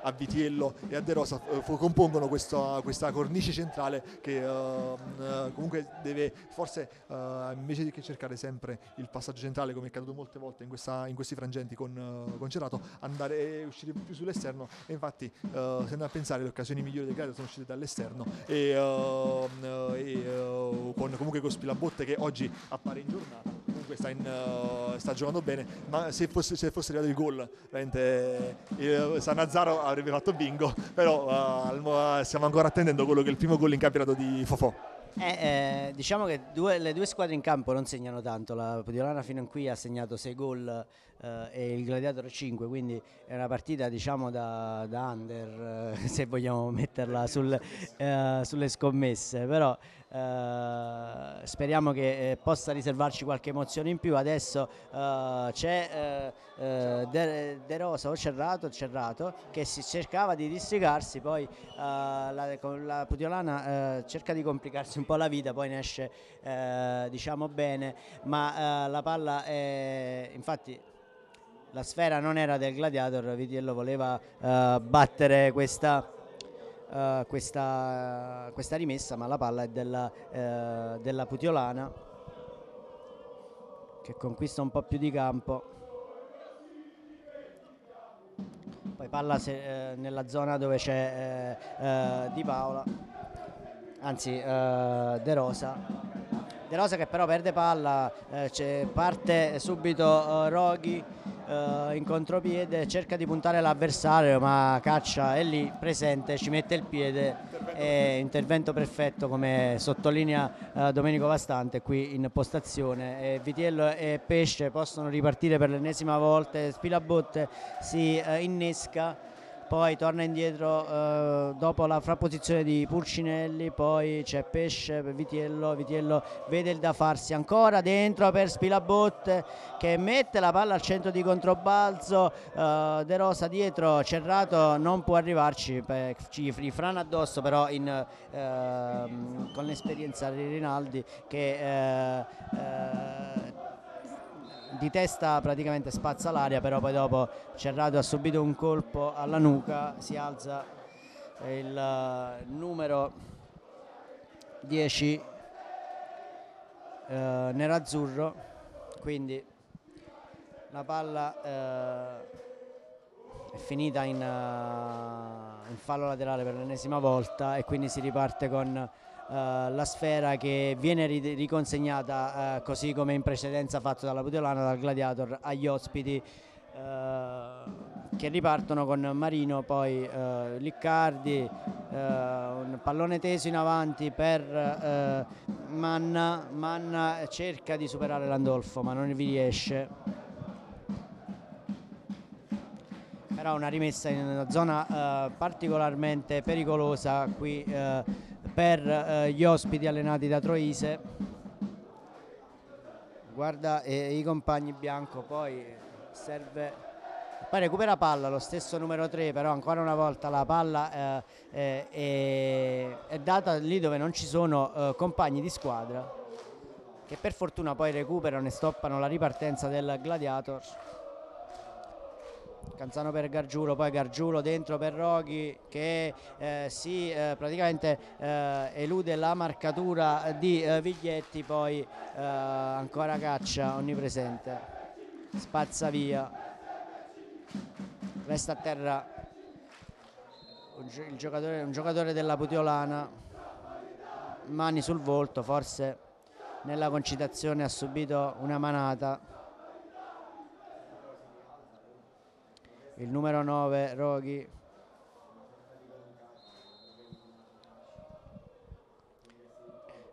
a Vitiello e a De Rosa eh, compongono questo, questa cornice centrale che uh, comunque deve forse invece di cercare sempre il passaggio centrale come è accaduto molte volte in, questa, in questi frangenti con, con Cerato andare e uscire più sull'esterno. E infatti se andiamo a pensare le occasioni migliori del Gaio sono uscite dall'esterno e, e con, comunque con Spilabotte che oggi appare in giornata. Comunque sta, in, sta giocando bene ma se fosse, se fosse arrivato il gol, eh, Sanazzaro avrebbe fatto bingo, però uh, stiamo ancora attendendo quello che è il primo gol in campionato di Fofò. Eh, eh, diciamo che due, le due squadre in campo non segnano tanto, la Podiolana fino a qui ha segnato 6 gol eh, e il Gladiator 5, quindi è una partita diciamo da, da under se vogliamo metterla sul, sulle scommesse, però eh, speriamo che eh, possa riservarci qualche emozione in più. Adesso eh, c'è De, De, Rosa o Cerrato, Cerrato che si cercava di districarsi, poi la, la Pudiolana cerca di complicarsi un po' la vita, poi ne esce diciamo bene, ma la palla è infatti la sfera non era del Gladiator, Vitiello voleva battere questa, uh, questa, questa, rimessa, ma la palla è della, uh, della Putiolana che conquista un po' più di campo. Poi palla se, nella zona dove c'è Di Paola, anzi De Rosa De Rosa che però perde palla, eh, parte subito Roghi uh, in contropiede, cerca di puntare l'avversario ma Caccia è lì presente, ci mette il piede e intervento perfetto come sottolinea uh, Domenico Vastante qui in postazione. Vitiello e Pesce possono ripartire per l'ennesima volta, Spilabotte si uh, innesca poi torna indietro eh, dopo la frapposizione di Pulcinelli, poi c'è Pesce per Vitiello, Vitiello vede il da farsi ancora dentro per Spilabotte che mette la palla al centro di controbalzo, eh, De Rosa dietro, Cerrato non può arrivarci, ci frana addosso però in, eh, con l'esperienza di Rinaldi che eh, eh, di testa praticamente spazza l'aria, però poi dopo Cerrato ha subito un colpo alla nuca, si alza il eh, numero 10 eh, nerazzurro, quindi la palla eh, è finita in, uh, in fallo laterale per l'ennesima volta e quindi si riparte con la sfera che viene riconsegnata uh, così come in precedenza fatto dalla Putelana, dal Gladiator agli ospiti uh, che ripartono con Marino, poi Liccardi, un pallone teso in avanti per Manna, Manna cerca di superare Landolfo ma non vi riesce. Però una rimessa in una zona particolarmente pericolosa qui per eh, gli ospiti allenati da Troise. Guarda eh, i compagni bianco poi serve poi recupera palla lo stesso numero 3 però ancora una volta la palla eh, è, è, data lì dove non ci sono eh, compagni di squadra che per fortuna poi recuperano e stoppano la ripartenza del Gladiator Canzano per Gargiulo, poi Gargiulo dentro per Roghi che eh, si eh, praticamente eh, elude la marcatura di eh, Viglietti, poi eh, ancora Caccia onnipresente, spazza via, resta a terra un, gi giocatore, un giocatore della Putiolana, mani sul volto, forse nella concitazione ha subito una manata. Il numero 9 Roghi.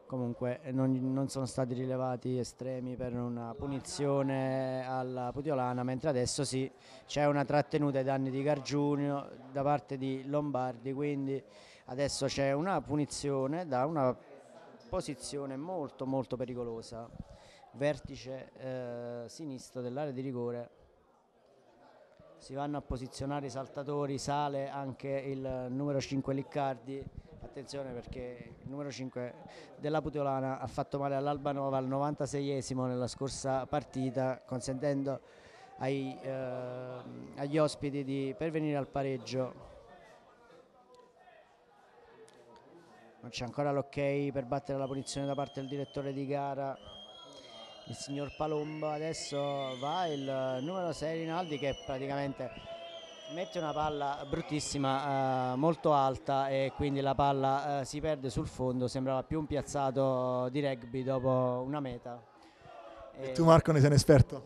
Comunque non, non, sono stati rilevati estremi per una punizione alla Putiolana mentre adesso sì c'è una trattenuta ai danni di Gargiunio da parte di Lombardi quindi adesso c'è una punizione da una posizione molto molto pericolosa. Vertice eh, sinistro dell'area di rigore si vanno a posizionare i saltatori, sale anche il numero 5 Liccardi, attenzione perché il numero 5 della Puteolana ha fatto male all'Albanova al 96esimo nella scorsa partita, consentendo ai, eh, agli ospiti di pervenire al pareggio. Non c'è ancora l'ok per battere la punizione da parte del direttore di gara il signor Palombo adesso va il numero 6 Rinaldi che praticamente mette una palla bruttissima eh, molto alta e quindi la palla eh, si perde sul fondo sembrava più un piazzato di rugby dopo una meta e, e tu Marco ne sei un esperto?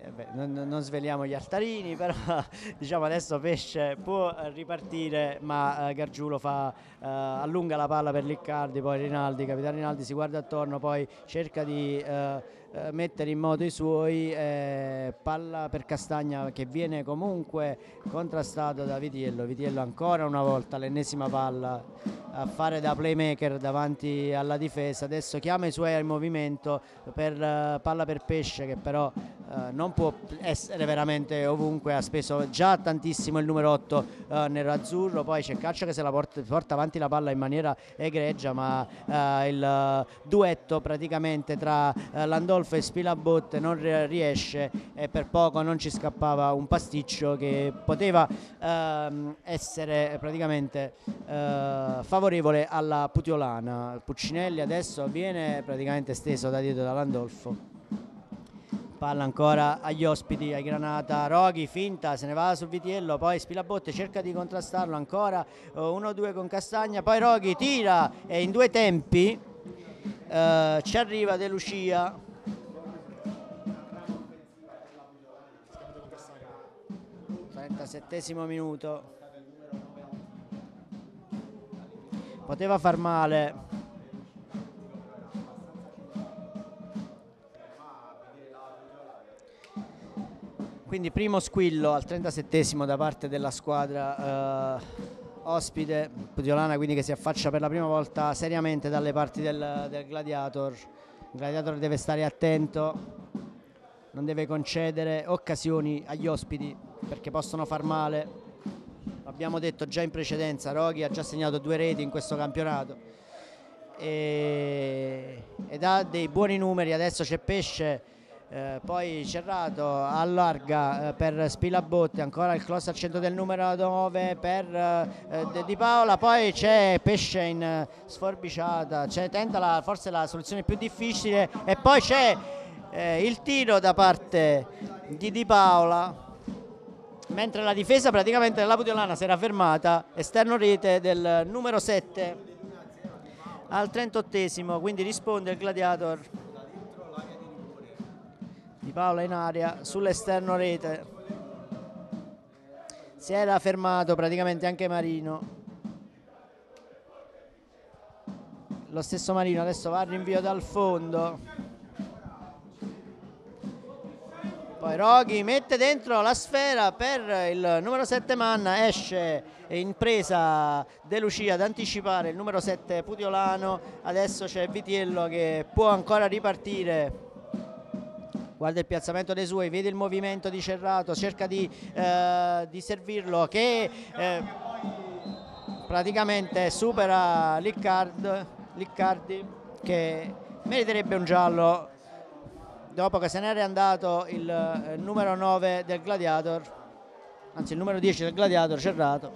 eh beh, non, non, sveliamo gli altarini, però diciamo adesso Pesce può ripartire, ma eh, Gargiulo fa, eh, allunga la palla per Liccardi, poi Rinaldi, capitano Rinaldi si guarda attorno, poi cerca di eh, eh, mettere in moto i suoi, eh, palla per Castagna che viene comunque contrastato da Vitiello, Vitiello ancora una volta l'ennesima palla a fare da playmaker davanti alla difesa, adesso chiama i suoi al movimento per uh, palla per pesce che però uh, non può essere veramente ovunque, ha speso già tantissimo il numero 8 uh, nero-azzurro, poi c'è Caccia che se la porta, porta, avanti la palla in maniera egregia ma il duetto praticamente tra Landò Rodolfo e Spilabotte non riesce e per poco non ci scappava un pasticcio che poteva ehm, essere praticamente eh, favorevole alla Putiolana. Puccinelli adesso viene praticamente steso da dietro da Landolfo. Palla ancora agli ospiti, ai Granata, Roghi finta, se ne va sul Vitiello, poi Spilabotte cerca di contrastarlo ancora, 1-2 eh, con Castagna, poi Roghi tira e in due tempi eh, ci arriva De Lucia 37 minuto. Poteva far male. Quindi primo squillo al 37 da parte della squadra eh, ospite Pudiolana quindi che si affaccia per la prima volta seriamente dalle parti del, del Gladiator. Il Gladiator deve stare attento non deve concedere occasioni agli ospiti perché possono far male. Abbiamo detto già in precedenza, Roghi ha già segnato due reti in questo campionato. E, ed ha dei buoni numeri, adesso c'è Pesce, eh, poi Cerrato allarga eh, per Spilabotte, ancora il close al centro del numero 9 per eh, Di Paola, poi c'è Pesce in eh, sforbiciata, tenta la, forse la soluzione più difficile. E poi c'è eh, il tiro da parte di Di Paola. Mentre la difesa praticamente della Pudiolana si era fermata esterno rete del numero 7 al 38esimo quindi risponde il Gladiator. Di Paola in aria sull'esterno rete. Si era fermato praticamente anche Marino. Lo stesso Marino adesso va al rinvio dal fondo Poi Roghi mette dentro la sfera per il numero 7 Manna, esce in presa De Lucia ad anticipare il numero 7 Putiolano, adesso c'è Vitiello che può ancora ripartire. Guarda il piazzamento dei suoi, vede il movimento di Cerrato, cerca di, eh, di servirlo che eh, praticamente supera Liccard, Liccardi che meriterebbe un giallo dopo che se n'era andato il eh, numero 9 del Gladiator, anzi il numero 10 del Gladiator, Cerrato.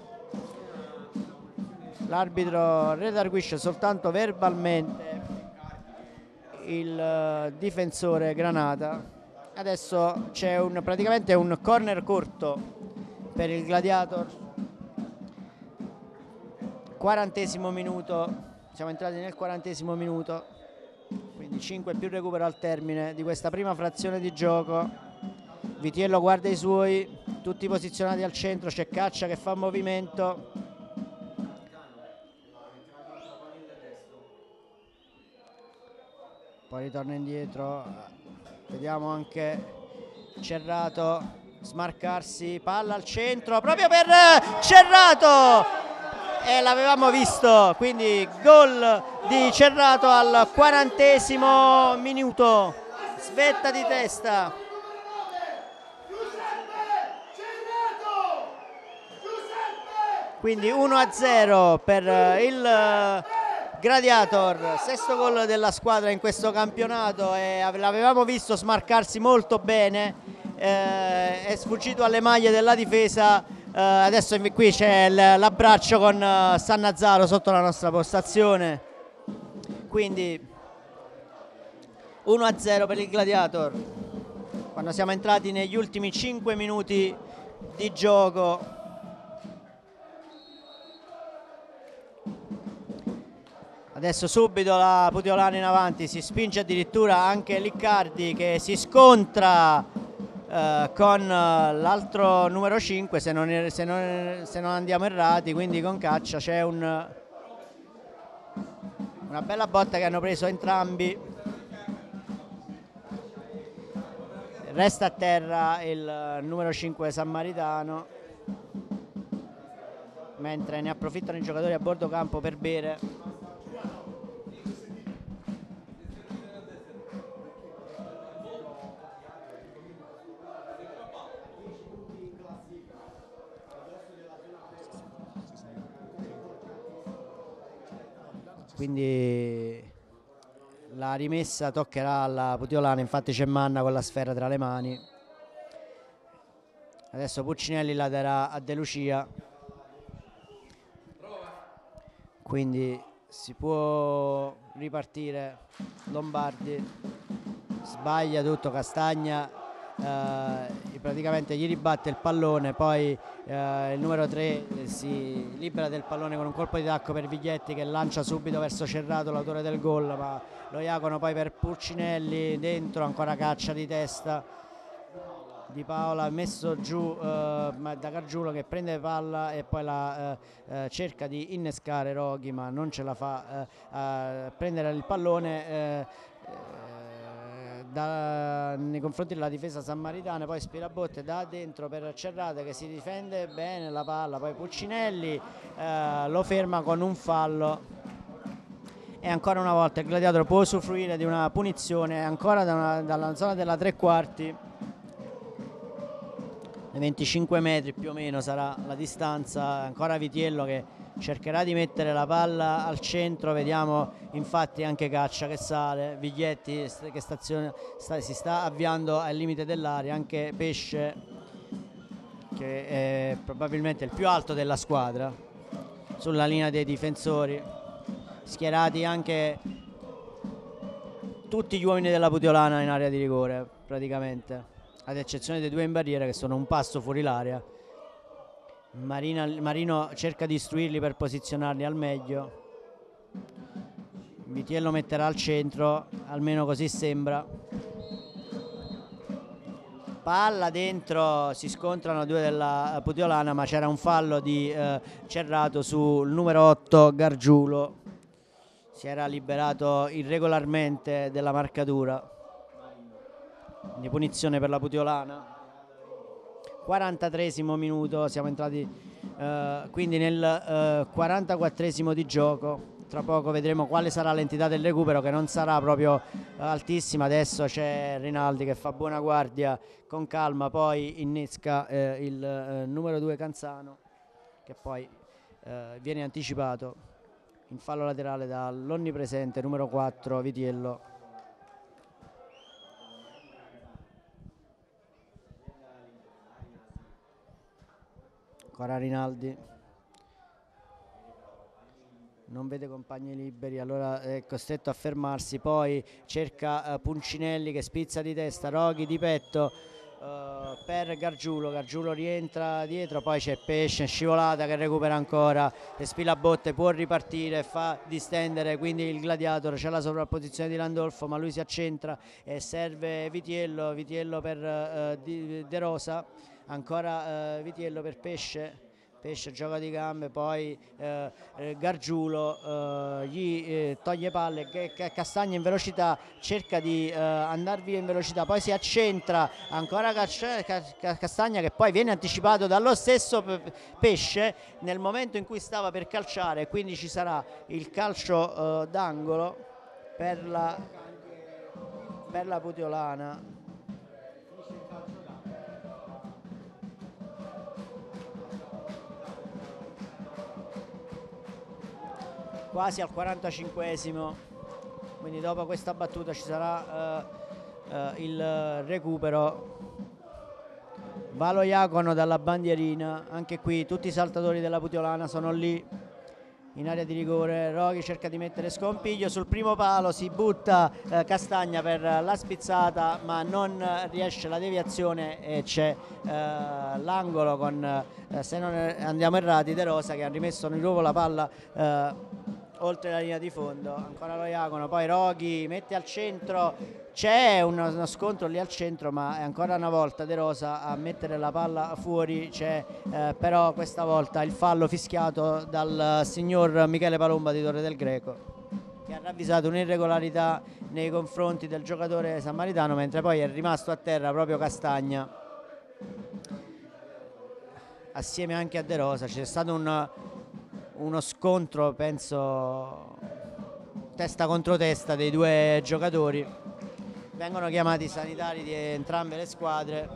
L'arbitro redarguisce soltanto verbalmente il eh, difensore Granata. Adesso c'è un, praticamente un corner corto per il Gladiator. Quarantesimo minuto, siamo entrati nel quarantesimo minuto quindi 5 più recupero al termine di questa prima frazione di gioco. Vitiello guarda i suoi tutti posizionati al centro c'è Caccia che fa movimento. Poi ritorna indietro vediamo anche Cerrato smarcarsi palla al centro proprio per Cerrato e l'avevamo visto, quindi gol di Cerrato al quarantesimo minuto, svetta di testa. Quindi 1-0 per il Gladiator, sesto gol della squadra in questo campionato e l'avevamo visto smarcarsi molto bene, eh, è sfuggito alle maglie della difesa adesso qui c'è l'abbraccio con uh, San Nazzaro sotto la nostra postazione. Quindi 1-0 per il Gladiator. Quando siamo entrati negli ultimi 5 minuti di gioco. Adesso subito la Putiolana in avanti, si spinge addirittura anche Liccardi che si scontra eh, con eh, l'altro numero 5 se non, se, non, se non, andiamo errati, quindi con caccia c'è un, una bella botta che hanno preso entrambi. Resta a terra il numero 5 Sammaritano mentre ne approfittano i giocatori a bordo campo per bere quindi la rimessa toccherà alla Putiolana infatti c'è Manna con la sfera tra le mani. Adesso Puccinelli la darà a De Lucia. Quindi si può ripartire. Lombardi sbaglia tutto Castagna eh, praticamente gli ribatte il pallone poi eh, il numero 3 si libera del pallone con un colpo di tacco per Viglietti che lancia subito verso Cerrato l'autore del gol ma lo Iacono poi per Pulcinelli dentro ancora caccia di testa di Paola messo giù eh, da Gargiulo che prende palla e poi la, eh, eh cerca di innescare Roghi ma non ce la fa eh, a prendere il pallone eh, da, nei confronti della difesa sammaritana, poi Spirabotte da dentro per Cerrate che si difende bene la palla, poi Puccinelli eh, lo ferma con un fallo. E ancora una volta il gladiatore può usufruire di una punizione ancora da una, dalla zona della tre quarti. 25 metri più o meno sarà la distanza ancora Vitiello che cercherà di mettere la palla al centro, vediamo infatti anche Caccia che sale, Viglietti che stazione, sta, si sta avviando al limite dell'aria, anche Pesce che è probabilmente il più alto della squadra sulla linea dei difensori, schierati anche tutti gli uomini della Putiolana in area di rigore praticamente, ad eccezione dei due in barriera che sono un passo fuori l'area Marina, Marino cerca di istruirli per posizionarli al meglio. Vitiello metterà al centro, almeno così sembra. Palla dentro, si scontrano due della Putiolana, ma c'era un fallo di eh, Cerrato sul numero 8 Gargiulo. Si era liberato irregolarmente della marcatura di punizione per la Putiolana. 43 minuto, siamo entrati eh, quindi nel eh, 44 di gioco. Tra poco vedremo quale sarà l'entità del recupero che non sarà proprio eh, altissima. Adesso c'è Rinaldi che fa buona guardia con calma, poi innesca eh, il eh, numero 2 Canzano che poi eh, viene anticipato in fallo laterale dall'onnipresente numero 4 Vitiello ancora Rinaldi. Non vede compagni liberi allora è costretto a fermarsi. Poi cerca uh, Puncinelli che spizza di testa Roghi di petto uh, per Gargiulo. Gargiulo rientra dietro poi c'è Pesce scivolata che recupera ancora e Spilabotte può ripartire fa distendere quindi il gladiator c'è la sovrapposizione di Landolfo ma lui si accentra e serve Vitiello. Vitiello per uh, De Rosa ancora eh, Vitiello per Pesce Pesce gioca di gambe, poi eh, eh Gargiulo eh, gli eh, toglie palle, Castagna in velocità cerca di eh, andare via in velocità, poi si accentra ancora Castagna che poi viene anticipato dallo stesso Pesce nel momento in cui stava per calciare, quindi ci sarà il calcio d'angolo per la, per la Putiolana. Quasi al 45esimo quindi dopo questa battuta ci sarà uh, uh, il recupero. Valo Iacono dalla bandierina. Anche qui tutti i saltatori della Putiolana sono lì in area di rigore. Roghi cerca di mettere scompiglio. Sul primo palo si butta eh, Castagna per la spizzata ma non riesce la deviazione e c'è eh, l'angolo con eh, se non andiamo errati De Rosa che ha rimesso di nuovo la palla oltre la linea di fondo, ancora lo Iacono, poi Roghi mette al centro, c'è uno, uno, scontro lì al centro ma è ancora una volta De Rosa a mettere la palla fuori, c'è eh, però questa volta il fallo fischiato dal signor Michele Palomba di Torre del Greco che ha ravvisato un'irregolarità nei confronti del giocatore sammaritano mentre poi è rimasto a terra proprio Castagna. Assieme anche a De Rosa c'è stato un, uno scontro penso testa contro testa dei due giocatori. Vengono chiamati i sanitari di entrambe le squadre.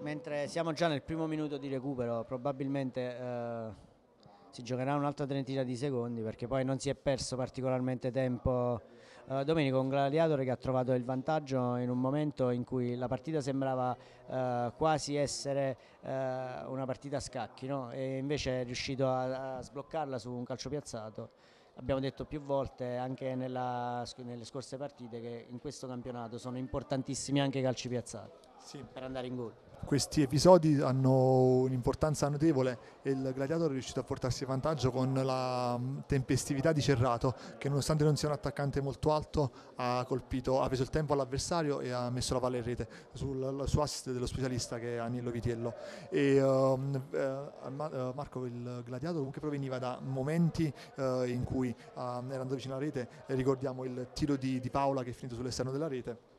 Mentre siamo già nel primo minuto di recupero probabilmente eh, si giocherà un'altra trentina di secondi perché poi non si è perso particolarmente tempo eh, Domenico un gladiatore che ha trovato il vantaggio in un momento in cui la partita sembrava eh, quasi essere eh, una partita a scacchi no? e invece è riuscito a, a sbloccarla su un calcio piazzato abbiamo detto più volte anche nella, nelle scorse partite che in questo campionato sono importantissimi anche i calci piazzati sì. per andare in gol questi episodi hanno un'importanza notevole e il Gladiator è riuscito a portarsi vantaggio con la mm, tempestività di Cerrato che nonostante non sia un attaccante molto alto ha colpito, ha preso il tempo all'avversario e ha messo la palla in rete sul, su assist dello specialista che è Anillo Vitiello. E uh, uh, Marco il Gladiator comunque proveniva da momenti uh, in cui erano vicino alla rete ricordiamo il tiro di, di Paola che è finito sull'esterno della rete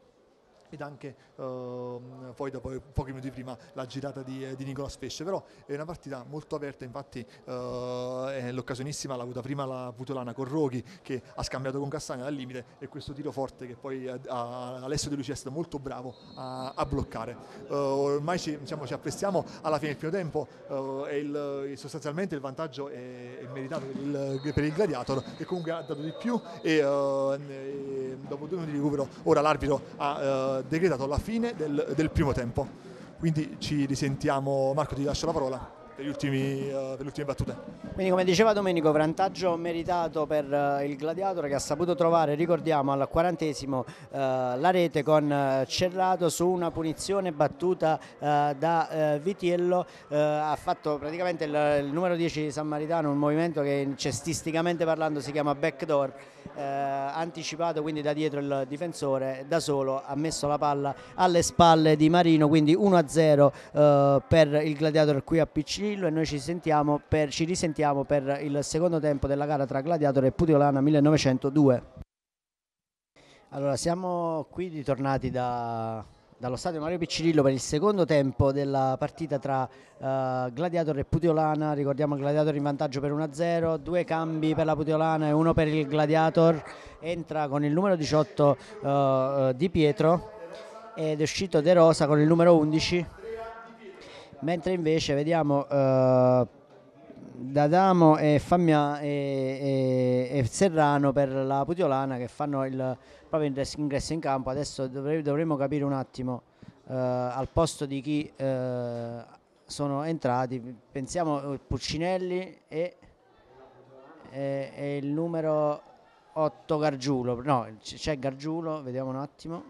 ed anche uh, poi dopo pochi minuti prima la girata di, eh, di Nicolas Pesce. Però è una partita molto aperta infatti uh, l'occasionissima l'ha avuta prima la Putolana con Roghi che ha scambiato con Castagna dal limite e questo tiro forte che poi uh, Alessio De Lucia è stato molto bravo a, a bloccare. Uh, ormai ci, diciamo, ci, apprestiamo alla fine del primo tempo e il, sostanzialmente il vantaggio è, è meritato per il, per il, Gladiator che comunque ha dato di più e, e dopo due minuti di recupero ora l'arbitro ha decretato la fine del, del, primo tempo. Quindi ci risentiamo, Marco ti lascio la parola per, ultimi, per, le ultime battute. Quindi come diceva Domenico, vantaggio meritato per uh, il Gladiatore che ha saputo trovare, ricordiamo, al quarantesimo uh, la rete con Cerrato su una punizione battuta da Vitiello, ha fatto praticamente il, numero 10 di San Maritano, un movimento che cestisticamente parlando si chiama backdoor eh, anticipato quindi da dietro il difensore da solo ha messo la palla alle spalle di Marino quindi 1-0 eh, per il Gladiator qui a Piccilillo e noi ci, per, ci risentiamo per il secondo tempo della gara tra Gladiator e Putiolana 1902 allora siamo qui ritornati da dallo stadio Mario Piccirillo per il secondo tempo della partita tra uh, Gladiator e Putiolana. Ricordiamo Gladiator in vantaggio per 1-0, due cambi per la Putiolana e uno per il Gladiator. Entra con il numero 18 uh, uh, Di Pietro ed è uscito De Rosa con il numero 11. Mentre invece vediamo uh, D'Adamo e, Famia e, e, e Serrano per la Putiolana che fanno il proprio ingresso in campo. Adesso dovre dovremmo capire un attimo eh, al posto di chi eh, sono entrati. Pensiamo eh, Puccinelli e, e, e il numero 8 Gargiulo. No, c'è Gargiulo, vediamo un attimo.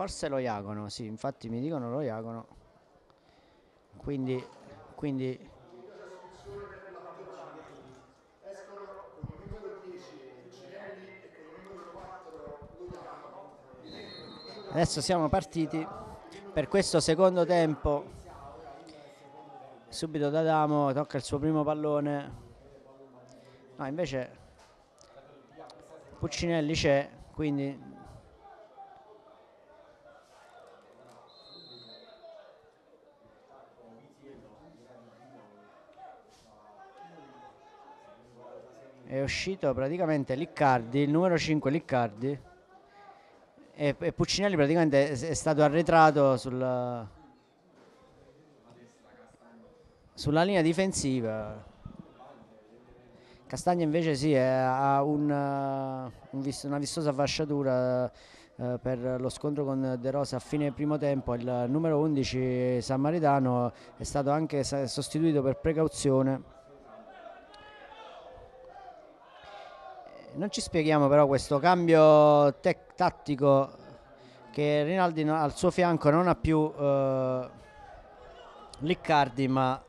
Forse lo Iagono, sì, infatti mi dicono lo Iagono. Quindi, quindi Adesso siamo partiti per questo secondo tempo. Subito D'Adamo tocca il suo primo pallone. No, invece Puccinelli c'è, quindi è uscito praticamente Liccardi, il numero 5 Liccardi e, e Puccinelli praticamente è stato arretrato sul, sulla linea difensiva. Castagna invece sì, ha un, un una vistosa fasciatura eh, per lo scontro con De Rosa a fine primo tempo. Il numero 11 San Maritano è stato anche sostituito per precauzione. Non ci spieghiamo però questo cambio tattico che Rinaldi al suo fianco non ha più eh, Liccardi ma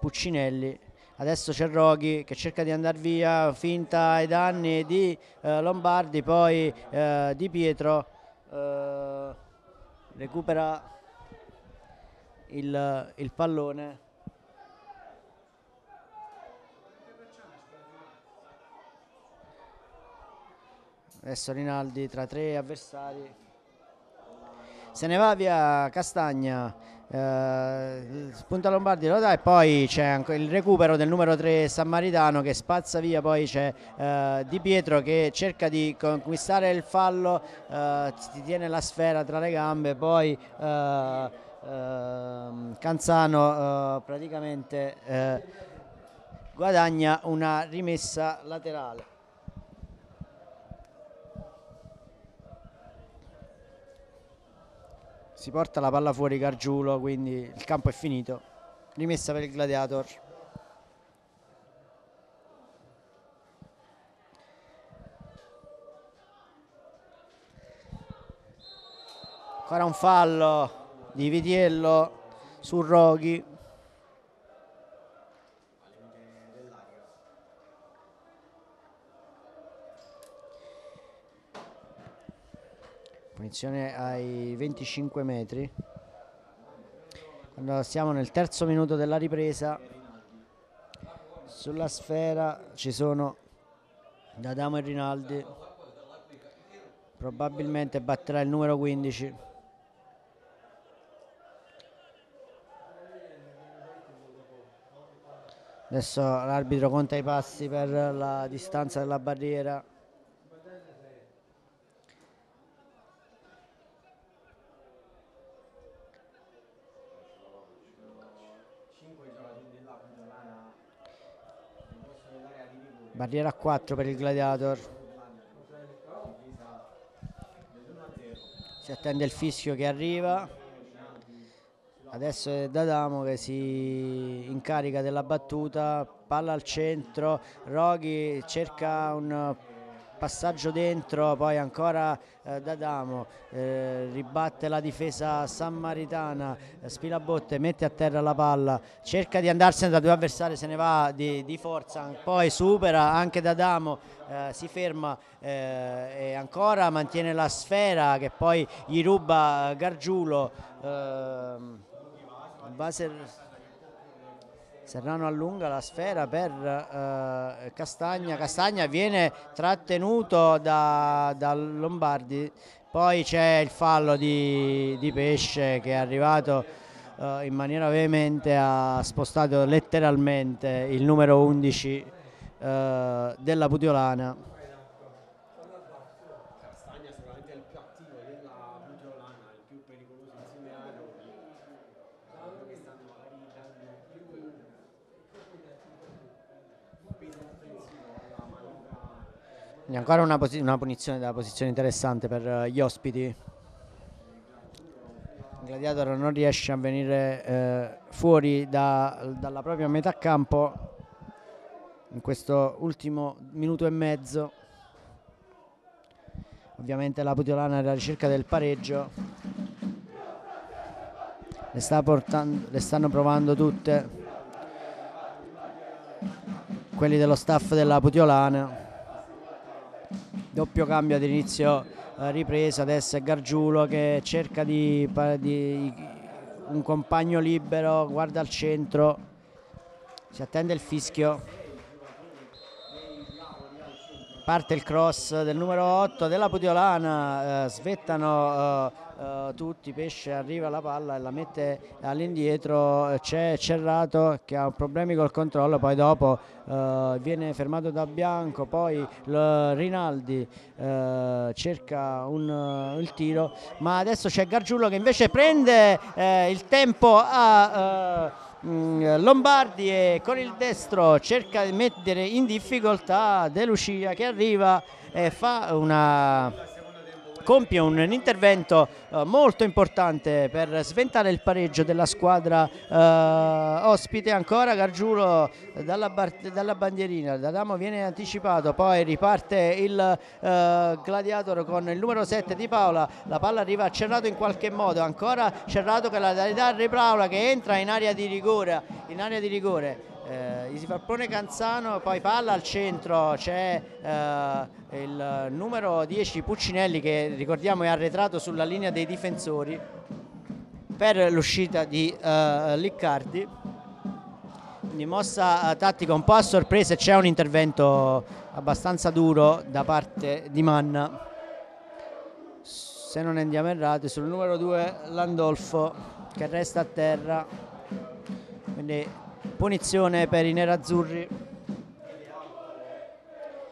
Puccinelli. Adesso c'è Roghi che cerca di andare via finta ai danni di eh, Lombardi poi eh, Di Pietro eh, recupera il, il pallone adesso Rinaldi tra tre avversari. Se ne va via Castagna eh, spunta Lombardi lo dà e poi c'è anche il recupero del numero 3 Sammaritano che spazza via poi c'è eh, Di Pietro che cerca di conquistare il fallo eh, si tiene la sfera tra le gambe poi eh, ehm, Canzano eh, praticamente eh, guadagna una rimessa laterale si porta la palla fuori Gargiulo quindi il campo è finito. Rimessa per il Gladiator. Ancora un fallo di Vitiello su Roghi punizione ai 25 metri. Quando siamo nel terzo minuto della ripresa. Sulla sfera ci sono D'Adamo e Rinaldi. Probabilmente batterà il numero 15 adesso l'arbitro conta i passi per la distanza della barriera barriera a 4 per il Gladiator. Si attende il fischio che arriva. Adesso è D'Adamo che si incarica della battuta palla al centro Roghi cerca un passaggio dentro, poi ancora eh, D'Adamo, eh, ribatte la difesa sammaritana, eh, Spilabotte mette a terra la palla, cerca di andarsene da due avversari, se ne va di, di forza, poi supera anche D'Adamo, eh, si ferma eh, e ancora mantiene la sfera che poi gli ruba Gargiulo. Eh, Baser Serrano allunga la sfera per eh, Castagna, Castagna viene trattenuto da, da Lombardi, poi c'è il fallo di, di, Pesce che è arrivato eh, in maniera veemente, ha spostato letteralmente il numero 11 eh, della Putiolana. Quindi ancora una, una punizione della posizione interessante per uh, gli ospiti. Il Gladiator non riesce a venire eh, fuori da, dalla propria metà campo in questo ultimo minuto e mezzo. Ovviamente la Putiolana è alla ricerca del pareggio. Le, sta portando, le stanno provando tutte quelli dello staff della Putiolana doppio cambio ad inizio eh, ripresa adesso è Gargiulo che cerca di, di, un compagno libero guarda al centro si attende il fischio parte il cross del numero 8 della Putiolana eh, svettano eh, uh, tutti, Pesce arriva la palla e la mette all'indietro, c'è Cerrato che ha problemi col controllo, poi dopo uh, viene fermato da Bianco, poi Rinaldi cerca un, il tiro, ma adesso c'è Gargiulo che invece prende il tempo a... Mm, Lombardi e con il destro cerca di mettere in difficoltà De Lucia che arriva e fa una compie un intervento uh, molto importante per sventare il pareggio della squadra uh, ospite ancora Gargiulo dalla, dalla, bandierina. D'Adamo viene anticipato poi riparte il uh, gladiator con il numero 7 di Paola. La palla arriva a Cerrato in qualche modo. Ancora Cerrato che la dà a Paola che entra in area di rigore in area di rigore eh, Isifarpone Canzano, poi palla al centro, c'è eh, il numero 10 Puccinelli che ricordiamo è arretrato sulla linea dei difensori per l'uscita di eh, Liccardi. Quindi mossa eh, tattica un po' a sorpresa c'è un intervento abbastanza duro da parte di Manna. Se non andiamo errati, sul numero 2 Landolfo che resta a terra. Quindi punizione per i nerazzurri.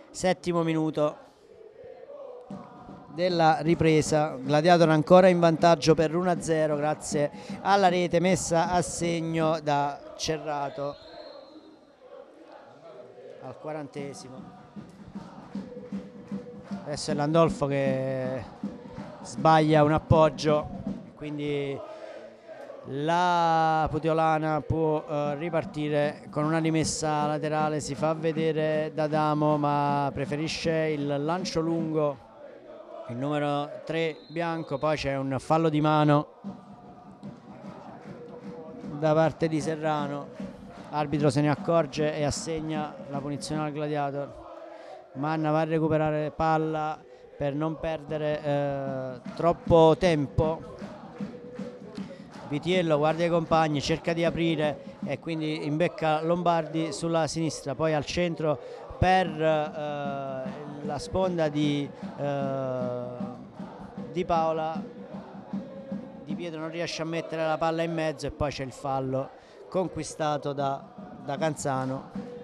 Settimo minuto della ripresa. Gladiator ancora in vantaggio per 1-0 grazie alla rete messa a segno da Cerrato al quarantesimo. Adesso è Landolfo che sbaglia un appoggio quindi la Putiolana può uh, ripartire con una rimessa laterale si fa vedere D'Adamo ma preferisce il lancio lungo il numero 3 bianco poi c'è un fallo di mano da parte di Serrano. Arbitro se ne accorge e assegna la punizione al gladiator. Manna va a recuperare palla per non perdere eh, troppo tempo Vitiello guarda i compagni, cerca di aprire e quindi imbecca Lombardi sulla sinistra, poi al centro per eh, la sponda di, eh, di Paola. Di Pietro non riesce a mettere la palla in mezzo e poi c'è il fallo conquistato da, da Canzano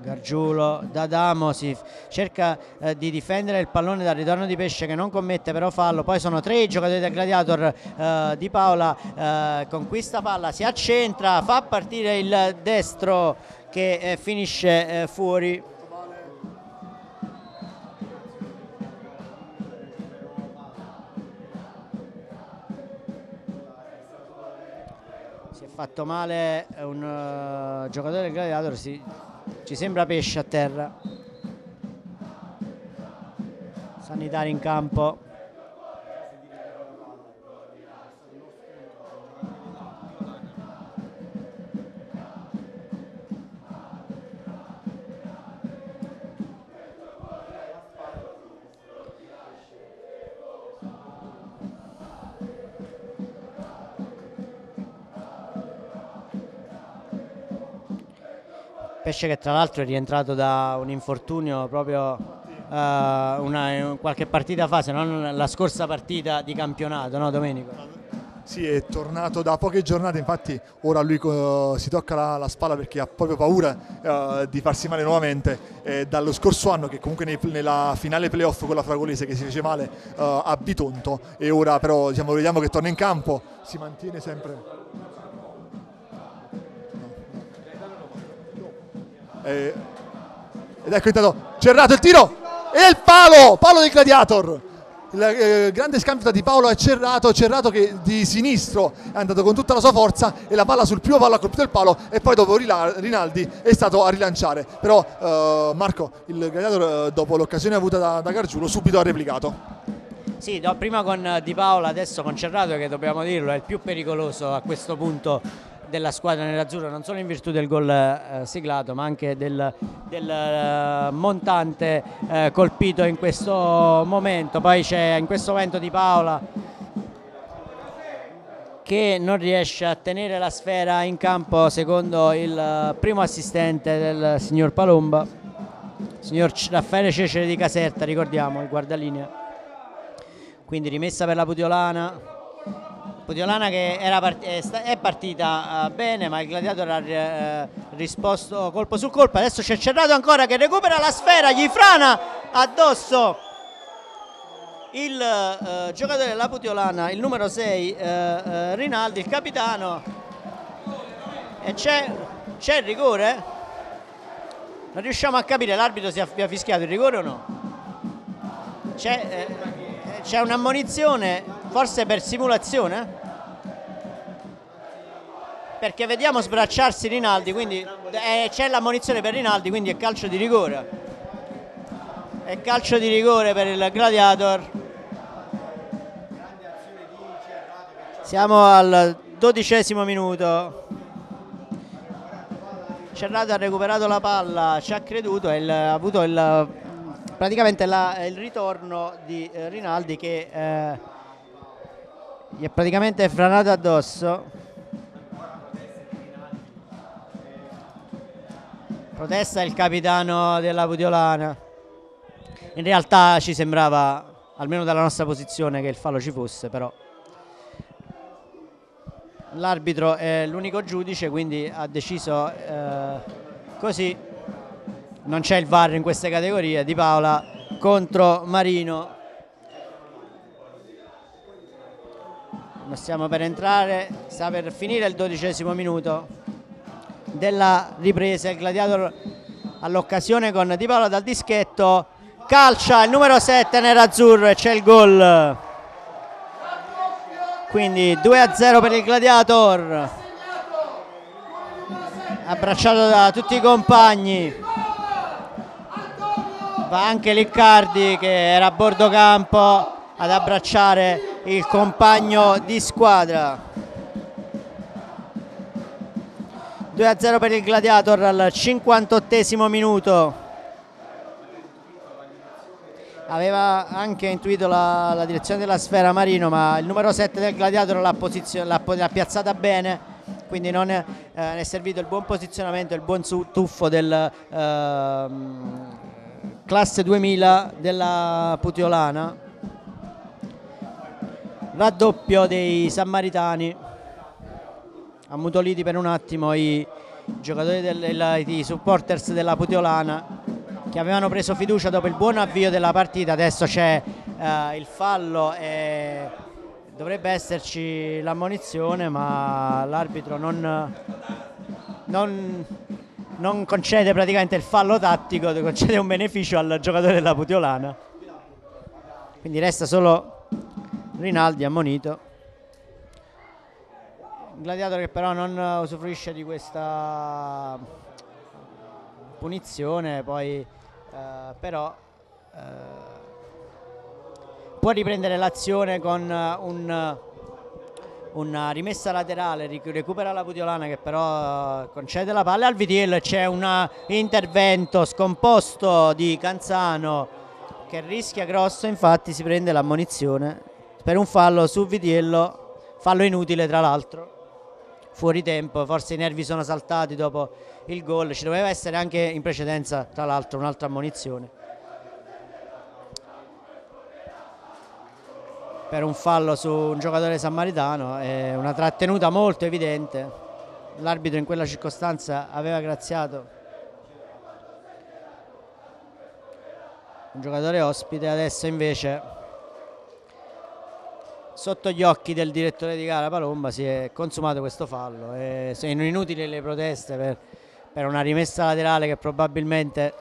Gargiulo, D'Adamo si cerca eh, di difendere il pallone dal ritorno di Pesce che non commette però fallo, poi sono tre i giocatori del Gladiator eh, di Paola, eh, conquista palla, si accentra, fa partire il destro che eh, finisce eh, fuori. Si è fatto male un uh, giocatore del Gladiator, si ci sembra pesce a terra. Sanitari in campo Pesce che tra l'altro è rientrato da un infortunio proprio uh, una, qualche partita fa, se non la scorsa partita di campionato, no Domenico? Sì, è tornato da poche giornate, infatti ora lui uh, si tocca la, la, spalla perché ha proprio paura uh, di farsi male nuovamente. Eh, dallo scorso anno che comunque nei, nella finale playoff con la Fragolese che si fece male uh, a Bitonto e ora però diciamo, vediamo che torna in campo, si mantiene sempre Eh, ed ecco intanto Cerrato il tiro e il palo, palo del Gladiator. Il eh, grande scambio di Paolo e Cerrato, Cerrato che di sinistro è andato con tutta la sua forza e la palla sul primo palo ha colpito il palo e poi dopo Rinaldi è stato a rilanciare. Però eh, Marco, il Gladiator eh, dopo l'occasione avuta da, da Gargiulo subito ha replicato. Sì, prima con Di Paola, adesso con Cerrato che dobbiamo dirlo è il più pericoloso a questo punto della squadra nerazzurra non solo in virtù del gol eh, siglato ma anche del, del eh, montante eh, colpito in questo momento. Poi c'è in questo momento Di Paola che non riesce a tenere la sfera in campo secondo il eh, primo assistente del signor Palomba signor Raffaele Cecere di Caserta ricordiamo il guardalinea. Quindi rimessa per la Putiolana Pudiolana che part è partita uh, bene ma il gladiatore ha uh, risposto colpo su colpo. Adesso c'è Cerrato ancora che recupera la sfera gli frana addosso il uh, giocatore della Putiolana il numero 6 Rinaldi il capitano. E c'è il rigore? Non riusciamo a capire, l'arbitro si abbia fischiato il rigore o no? C'è un'ammonizione, forse per simulazione? Perché vediamo sbracciarsi Rinaldi, quindi eh, c'è l'ammonizione per Rinaldi, quindi è calcio di rigore. È calcio di rigore per il Gladiator. Siamo al dodicesimo minuto. Cerrato ha recuperato la palla, ci ha creduto e ha avuto il, praticamente la, il ritorno di eh, Rinaldi che eh, gli è praticamente franato addosso. Protesta il capitano della Pudiolana in realtà ci sembrava, almeno dalla nostra posizione, che il fallo ci fosse, però l'arbitro è l'unico giudice, quindi ha deciso eh, così. Non c'è il VAR in queste categorie, Di Paola contro Marino. Non stiamo per entrare, sta per finire il dodicesimo minuto della ripresa. Il gladiator all'occasione con Di Paola dal dischetto calcia il numero 7 nerazzurro e c'è il gol. Quindi 2 a 0 per il Gladiator. Abbracciato da tutti i compagni. Va anche Liccardi che era a bordo campo ad abbracciare il compagno di squadra. 2 a 0 per il Gladiator al 58 minuto. Aveva anche intuito la, la, direzione della sfera Marino ma il numero 7 del Gladiator l'ha, piazzata bene quindi non è, eh, è, servito il buon posizionamento il buon tuffo del eh, classe 2000 della Putiolana raddoppio dei Sammaritani ammutoliti per un attimo i giocatori del, supporters della Putiolana che avevano preso fiducia dopo il buon avvio della partita, adesso c'è eh, il fallo e dovrebbe esserci l'ammonizione ma l'arbitro non, non, non, concede praticamente il fallo tattico, concede un beneficio al giocatore della Putiolana. Quindi resta solo Rinaldi ammonito. Gladiatore che però non usufruisce di questa punizione, poi eh, però eh, può riprendere l'azione con eh, un, una rimessa laterale, recupera la Pudiolana che però concede la palla al VTL, c'è un intervento scomposto di Canzano che rischia grosso, infatti si prende l'ammonizione per un fallo su Vitiello, fallo inutile tra l'altro, fuori tempo, forse i nervi sono saltati dopo il gol, ci doveva essere anche in precedenza tra l'altro un'altra ammonizione. Per un fallo su un giocatore sammaritano è una trattenuta molto evidente. L'arbitro in quella circostanza aveva graziato un giocatore ospite, adesso invece sotto gli occhi del direttore di gara Palomba si è consumato questo fallo e sono inutili le proteste per per una rimessa laterale che probabilmente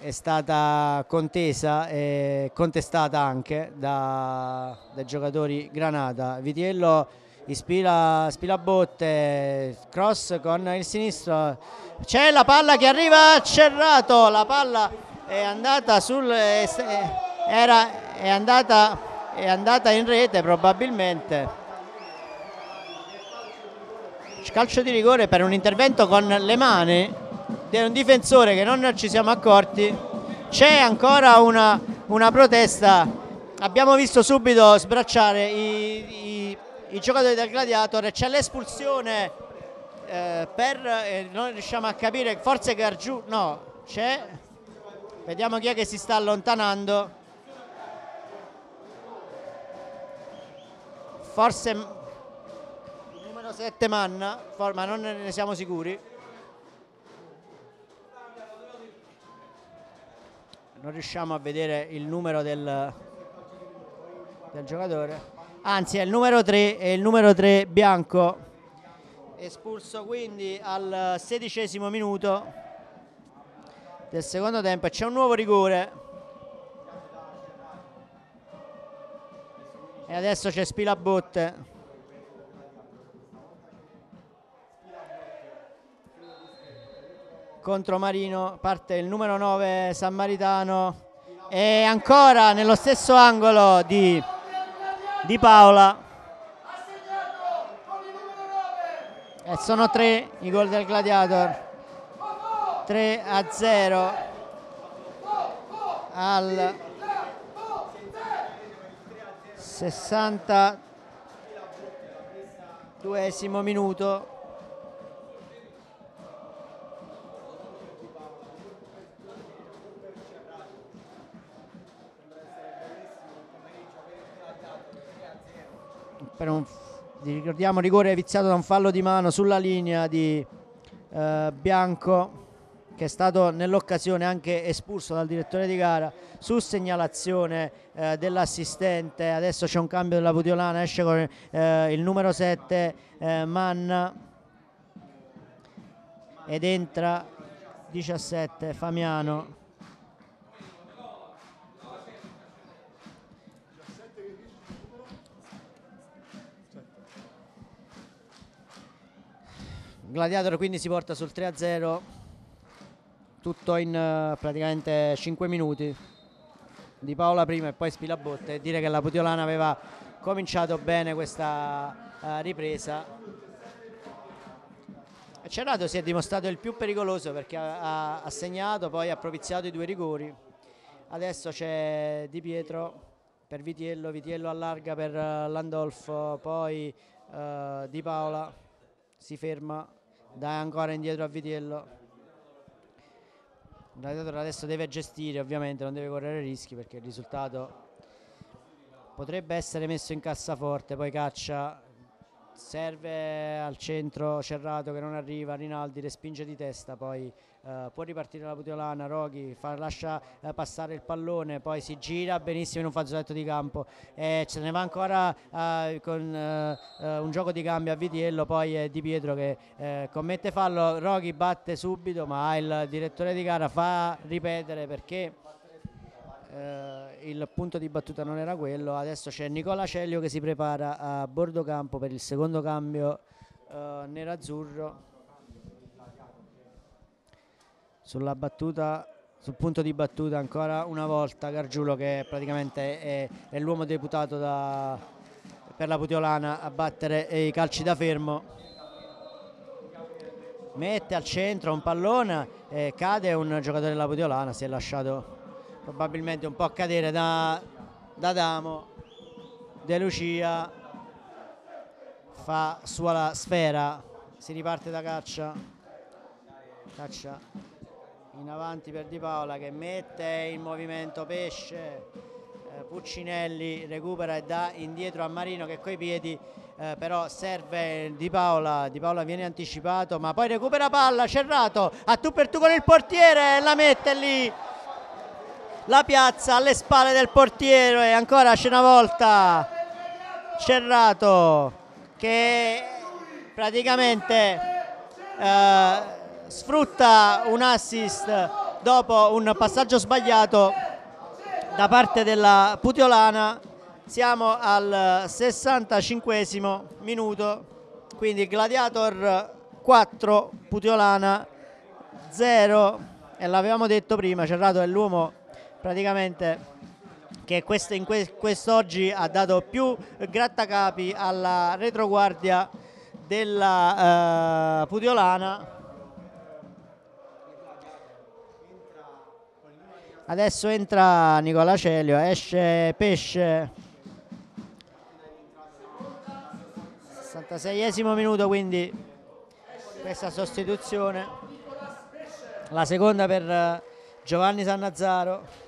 è stata contesa e contestata anche da, dai giocatori Granata. Vitiello ispira, spila botte, cross con il sinistro, c'è la palla che arriva a Cerrato, la palla è andata sul... Era, è, andata, è andata in rete probabilmente. Calcio di rigore per un intervento con le mani di un difensore che non ci siamo accorti. C'è ancora una, una protesta. Abbiamo visto subito sbracciare i, i, i giocatori del Gladiator. C'è l'espulsione eh, per eh, non riusciamo a capire forse Gargiù no c'è. Vediamo chi è che si sta allontanando forse 7 manna, ma non ne siamo sicuri. Non riusciamo a vedere il numero del, del giocatore. Anzi, è il numero 3, è il numero 3 bianco. Espulso quindi al sedicesimo minuto del secondo tempo e c'è un nuovo rigore e adesso c'è Spilabotte. Contro Marino parte il numero 9 Sammaritano e ancora nello stesso angolo di, di Paola. E sono tre i gol del Gladiator. 3 a 0 al 62esimo minuto. Per un, ricordiamo rigore viziato da un fallo di mano sulla linea di eh, Bianco che è stato nell'occasione anche espulso dal direttore di gara su segnalazione eh, dell'assistente. Adesso c'è un cambio della Pudiolana esce con eh, il numero 7 eh, Manna ed entra 17 Famiano. Gladiator quindi si porta sul 3-0 tutto in uh, praticamente 5 minuti. Di Paola prima e poi Spilabotte. E dire che la Putiolana aveva cominciato bene questa uh, ripresa. Cerrato si è dimostrato il più pericoloso perché ha, segnato poi ha propiziato i due rigori. Adesso c'è Di Pietro per Vitiello Vitiello allarga per uh, Landolfo poi Di Paola si ferma dai ancora indietro a Vitiello il gladiatore adesso deve gestire ovviamente non deve correre rischi perché il risultato potrebbe essere messo in cassaforte poi caccia serve al centro Cerrato che non arriva Rinaldi respinge di testa poi eh, può ripartire la Putiolana Roghi fa, lascia eh, passare il pallone poi si gira benissimo in un fazzoletto di campo. E ce ne va ancora eh, con eh, eh, un gioco di cambio a Vitiello poi è Di Pietro che commette fallo Roghi batte subito ma il direttore di gara fa ripetere perché eh, il punto di battuta non era quello. Adesso c'è Nicola Celio che si prepara a bordo campo per il secondo cambio eh, nerazzurro. Sulla battuta sul punto di battuta ancora una volta Gargiulo che praticamente è, è l'uomo deputato da, per la Putiolana a battere i calci da fermo. Mette al centro un pallone e cade un giocatore della Putiolana si è lasciato probabilmente un po' a cadere da, da Damo De Lucia fa sua la sfera si riparte da caccia. Caccia in avanti per Di Paola che mette in movimento Pesce. Eh, Puccinelli recupera e dà indietro a Marino che coi piedi eh, però serve Di Paola. Di Paola viene anticipato ma poi recupera palla Cerrato a tu per tu con il portiere la mette lì la piazza alle spalle del portiere. E ancora c'è una volta Cerrato che praticamente eh, sfrutta un assist dopo un passaggio sbagliato da parte della Putiolana siamo al 65 minuto quindi Gladiator 4 Putiolana 0 e l'avevamo detto prima Cerrato è l'uomo praticamente che quest in que quest'oggi ha dato più grattacapi alla retroguardia della uh, Pudiolana. Adesso entra Nicola Celio esce Pesce. 66esimo minuto quindi questa sostituzione. La seconda per Giovanni Sannazzaro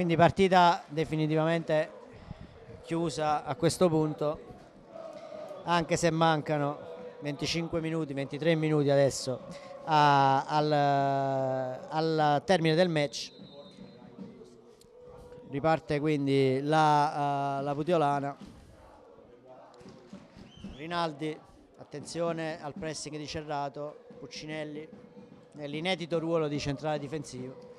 Quindi partita definitivamente chiusa a questo punto, anche se mancano 25 minuti, 23 minuti adesso a, al, al termine del match. riparte quindi la, uh, la Putiolana Rinaldi attenzione al pressing di Cerrato Puccinelli nell'inedito ruolo di centrale difensivo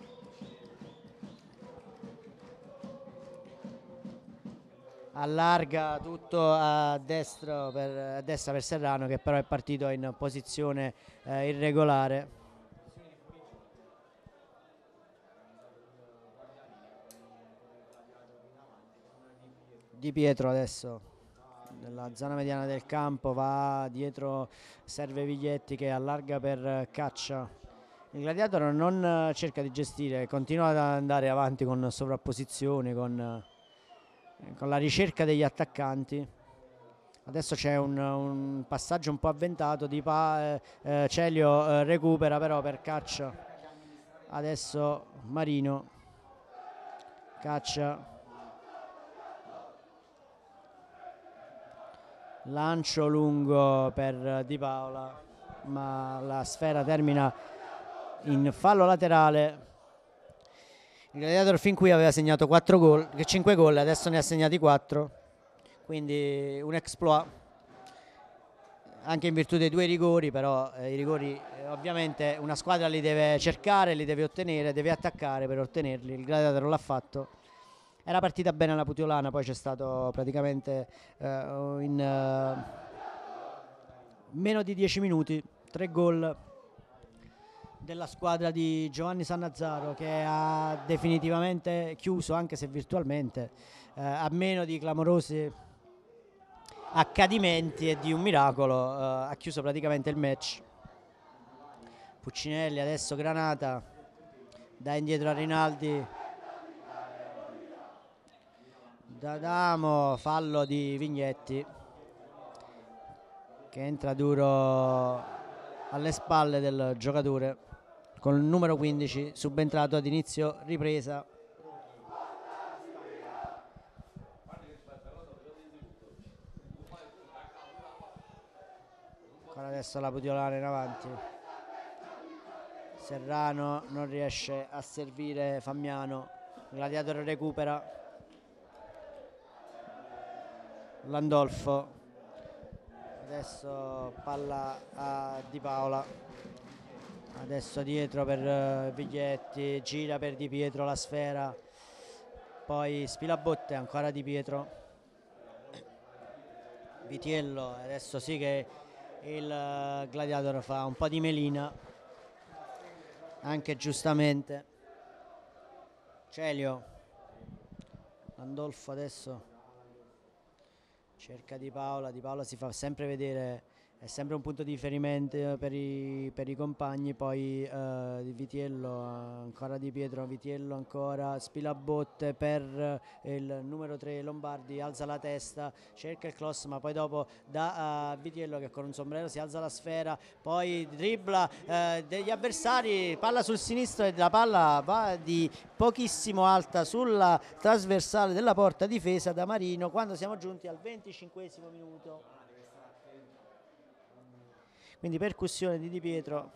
allarga tutto a destra, per, a destra per Serrano che però è partito in posizione eh, irregolare. Di Pietro adesso nella zona mediana del campo va dietro serve Viglietti che allarga per Caccia. Il gladiator non cerca di gestire continua ad andare avanti con sovrapposizioni con, con la ricerca degli attaccanti. Adesso c'è un, un, passaggio un po' avventato di pa, eh, Celio eh, recupera però per Caccia. Adesso Marino. Caccia. Lancio lungo per Di Paola ma la sfera termina in fallo laterale il Gladiator fin qui aveva segnato 4 gol, 5 gol adesso ne ha segnati 4 quindi un exploit. Anche in virtù dei due rigori però eh, i rigori eh, ovviamente una squadra li deve cercare li deve ottenere deve attaccare per ottenerli. Il Gladiator l'ha fatto. Era partita bene la Putiolana, poi c'è stato praticamente uh, in uh, meno di 10 minuti, tre gol della squadra di Giovanni Sannazzaro che ha definitivamente chiuso, anche se virtualmente, uh, a meno di clamorosi accadimenti e di un miracolo, ha chiuso praticamente il match. Puccinelli, adesso Granata, da indietro a Rinaldi, D'Adamo, fallo di Vignetti che entra duro alle spalle del giocatore con il numero 15 subentrato ad inizio ripresa. Ancora adesso la Putiolana in avanti. Serrano non riesce a servire Fammiano Gladiatore recupera. Landolfo. Adesso palla a Di Paola adesso dietro per uh, Biglietti gira per Di Pietro la sfera poi Spilabotte ancora Di Pietro. Vitiello adesso sì che il uh, gladiator fa un po' di melina anche giustamente. Celio Landolfo adesso cerca Di Paola, Di Paola si fa sempre vedere, è sempre un punto di riferimento per i, per i compagni, poi di Vitiello, ancora Di Pietro, Vitiello ancora, Spilabotte per il numero 3 Lombardi, alza la testa, cerca il cross ma poi dopo da uh, Vitiello che con un sombrero si alza la sfera, poi dribbla uh, degli avversari, palla sul sinistro e la palla va di pochissimo alta sulla trasversale della porta difesa da Marino quando siamo giunti al 25 minuto quindi percussione di Di Pietro.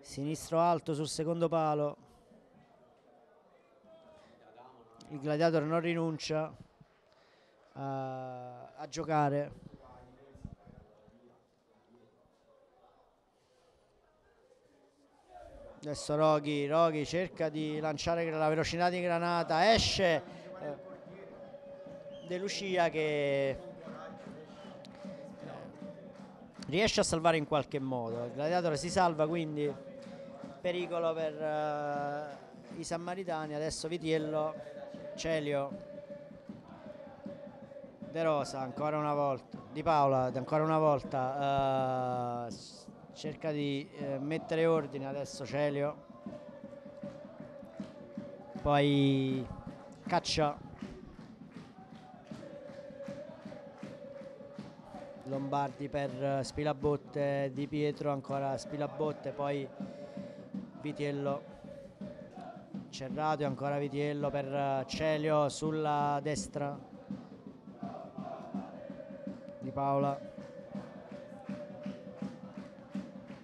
Sinistro alto sul secondo palo. Il gladiator non rinuncia a, a giocare. Adesso Roghi, Roghi cerca di lanciare la velocità di Granata. Esce eh, De Lucia che riesce a salvare in qualche modo. Il gladiatore si salva quindi pericolo per uh, i sammaritani. Adesso Vitiello Celio De Rosa ancora una volta Di Paola ancora una volta uh, cerca di eh, mettere ordine adesso Celio. Poi caccia Lombardi per Spilabotte Di Pietro ancora Spilabotte poi Vitiello Cerrato e ancora Vitiello per Celio sulla destra. Di Paola.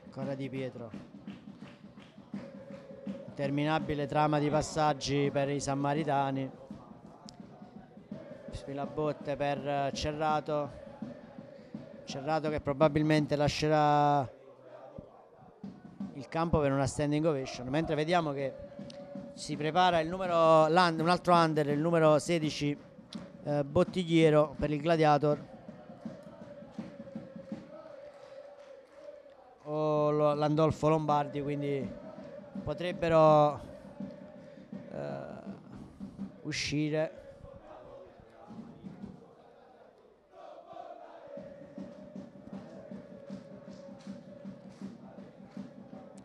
Ancora Di Pietro. Interminabile trama di passaggi per i sammaritani. Spilabotte per Cerrato Cerrato che probabilmente lascerà il campo per una standing ovation mentre vediamo che si prepara numero, un altro under il numero 16 eh, Bottigliero per il Gladiator. O Landolfo Lombardi quindi potrebbero eh, uscire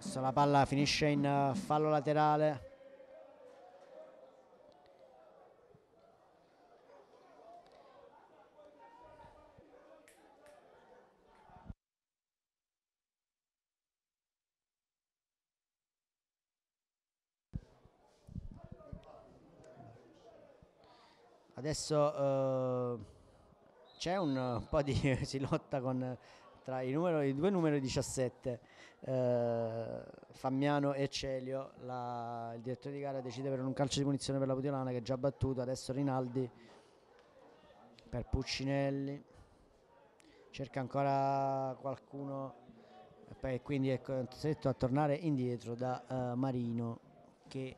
Adesso la palla finisce in uh, fallo laterale. Adesso uh, c'è un po' di si lotta con tra i, numero, i due numeri 17 eh, Fammiano e Celio la, il direttore di gara decide per un calcio di punizione per la Putilana che è già battuto. Adesso Rinaldi per Puccinelli. Cerca ancora qualcuno. E quindi è costretto a tornare indietro da uh, Marino che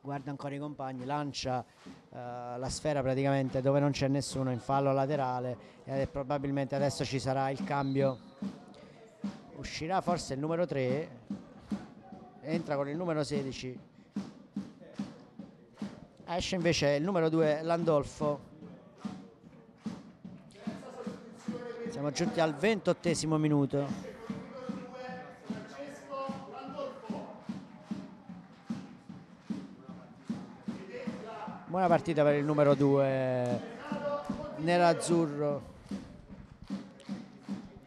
guarda ancora i compagni, lancia uh, la sfera praticamente dove non c'è nessuno in fallo laterale e probabilmente adesso ci sarà il cambio uscirà forse il numero 3 entra con il numero 16 esce invece il numero 2 Landolfo. Siamo giunti al ventottesimo minuto. Buona partita per il numero 2 nerazzurro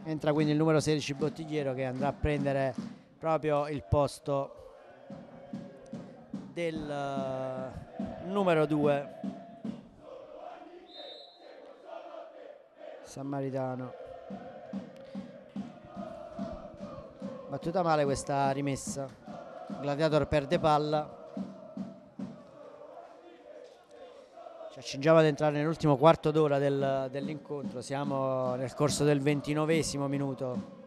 entra quindi il numero 16 Bottigliero che andrà a prendere proprio il posto del uh, numero 2 Sammaritano battuta male questa rimessa. Gladiator perde palla accingiamo ad entrare nell'ultimo quarto d'ora del, dell'incontro, siamo nel corso del ventinovesimo minuto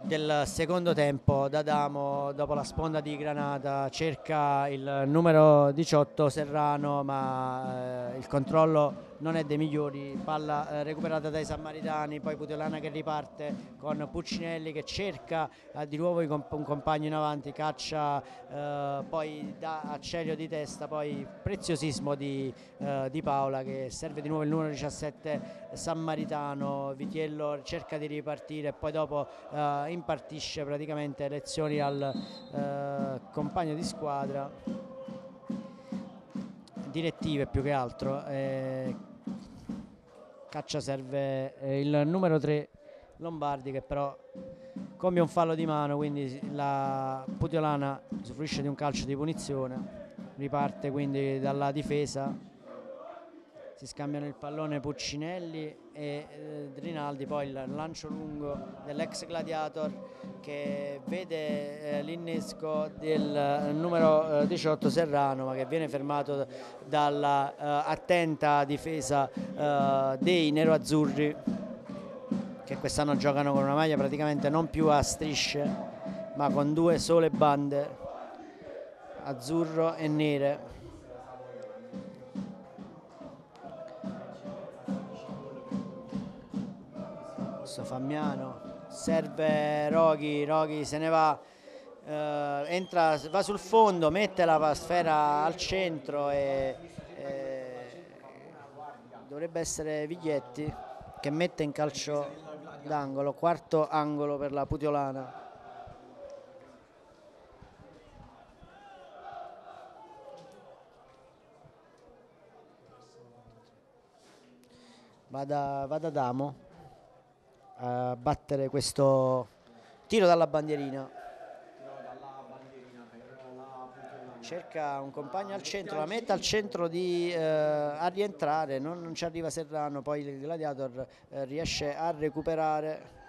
del secondo tempo. D'Adamo dopo la sponda di Granata cerca il numero 18 Serrano ma eh, il controllo non è dei migliori, palla eh, recuperata dai Sammaritani, poi Putelana che riparte con Puccinelli che cerca eh, di nuovo un compagno in avanti, caccia eh, poi da a Celio di testa, poi preziosismo di, di, Paola che serve di nuovo il numero 17 Sammaritano, Vitiello cerca di ripartire poi dopo impartisce praticamente lezioni al compagno di squadra. Direttive più che altro eh, caccia serve eh, il numero 3 Lombardi che però compie un fallo di mano quindi la Putiolana usufruisce di un calcio di punizione riparte quindi dalla difesa si scambiano il pallone Puccinelli e eh, Rinaldi poi il lancio lungo dell'ex Gladiator che vede eh, l'innesco del eh, numero 18 eh, Serrano ma che viene fermato dalla eh, difesa eh, dei neroazzurri che quest'anno giocano con una maglia praticamente non più a strisce ma con due sole bande azzurro e nere adesso Fammiano. Serve Roghi Roghi se ne va eh, entra, va sul fondo mette la sfera al centro e, e dovrebbe essere Viglietti che mette in calcio d'angolo quarto angolo per la Putiolana vada, vada Damo a battere questo tiro dalla bandierina. cerca un compagno al centro, la mette al centro di, eh, a rientrare, non, non, ci arriva Serrano, poi il Gladiator eh, riesce a recuperare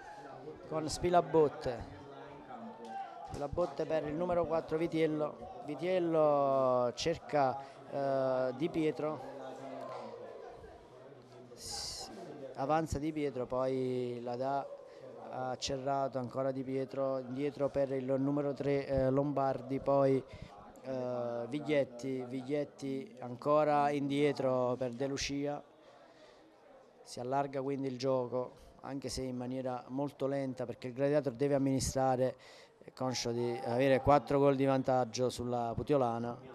con Spilabotte. la botte per il numero 4 Vitiello Vitiello cerca eh, Di Pietro avanza Di Pietro poi la dà a Cerrato ancora Di Pietro indietro per il numero 3 eh, Lombardi poi eh, Viglietti Viglietti ancora indietro per De Lucia. Si allarga quindi il gioco anche se in maniera molto lenta perché il Gladiator deve amministrare conscio di avere 4 gol di vantaggio sulla Putiolana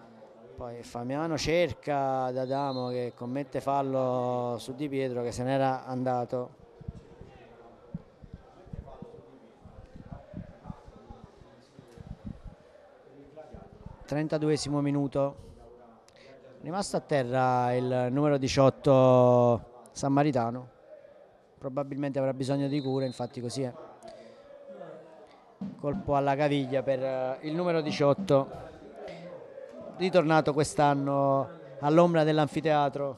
poi Famiano cerca D'Adamo che commette fallo su Di Pietro che se n'era andato. 32 minuto. Rimasto a terra il numero 18 San Maritano probabilmente avrà bisogno di cure infatti così è. Colpo alla caviglia per il numero 18 ritornato quest'anno all'ombra dell'anfiteatro.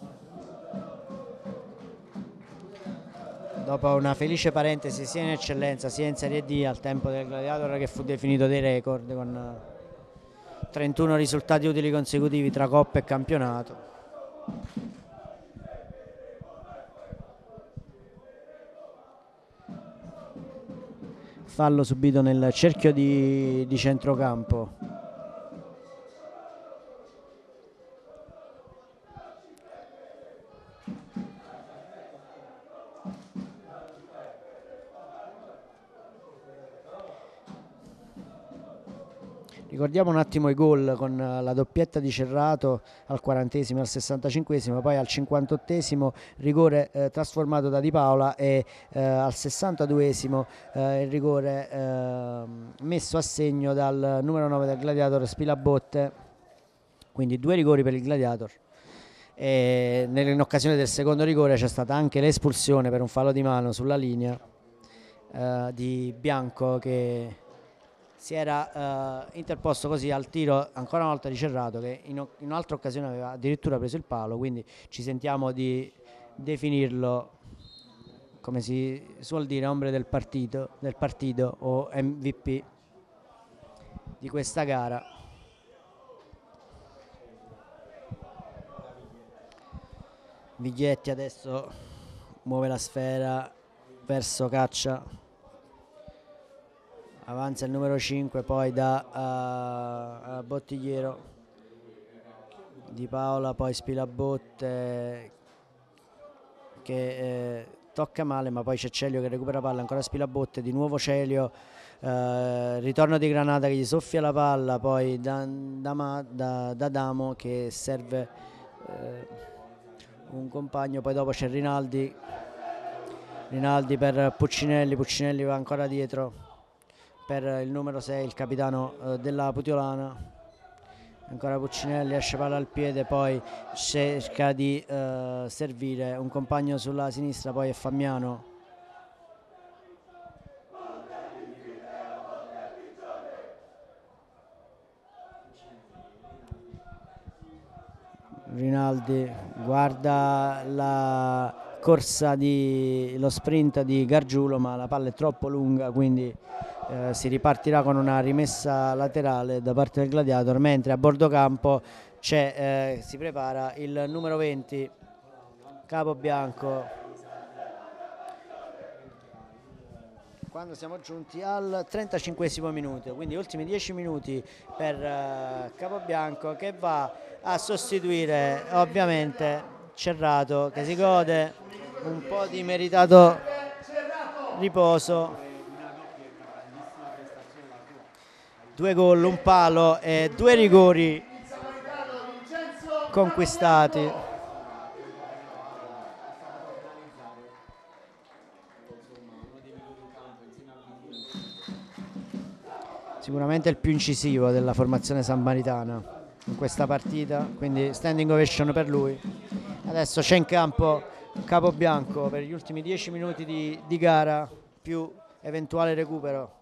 Dopo una felice parentesi sia in eccellenza sia in Serie D al tempo del Gladiator che fu definito dei record con 31 risultati utili consecutivi tra Coppa e campionato. Fallo subito nel cerchio di, di centrocampo Ricordiamo un attimo i gol con eh, la doppietta di Cerrato al 40 al 65 poi al 58 rigore eh, trasformato da Di Paola e eh, al 62 eh, il rigore eh, messo a segno dal numero 9 del Gladiator Spilabotte. Quindi due rigori per il Gladiator. E occasione del secondo rigore c'è stata anche l'espulsione per un fallo di mano sulla linea eh, di Bianco che si era uh, interposto così al tiro ancora una volta di Cerrato che in, in un'altra occasione aveva addirittura preso il palo, quindi ci sentiamo di definirlo come si suol dire ombre del partito, del partito o MVP di questa gara. Viglietti adesso muove la sfera verso Caccia avanza il numero 5 poi da uh, Bottigliero. Di Paola poi Spilabotte che eh, tocca male ma poi c'è Celio che recupera palla ancora Spilabotte di nuovo Celio eh, ritorno di Granata che gli soffia la palla poi da, da, da, da Damo che serve eh, un compagno poi dopo c'è Rinaldi. Rinaldi per Puccinelli Puccinelli va ancora dietro per il numero 6 il capitano eh, della Putiolana. Ancora Puccinelli esce palla al piede poi cerca di eh, servire un compagno sulla sinistra poi è Fammiano. Rinaldi guarda la corsa di lo sprint di Gargiulo ma la palla è troppo lunga quindi eh, si ripartirà con una rimessa laterale da parte del Gladiator mentre a bordo campo eh, si prepara il numero 20 Capo Bianco. Quando siamo giunti al 35 minuto quindi ultimi 10 minuti per uh, Capobianco che va a sostituire ovviamente Cerrato che si gode un po' di meritato riposo due gol, un palo e due rigori conquistati. Sicuramente il più incisivo della formazione sammaritana in questa partita, quindi standing ovation per lui. Adesso c'è in campo Capobianco per gli ultimi 10 minuti di, di gara più eventuale recupero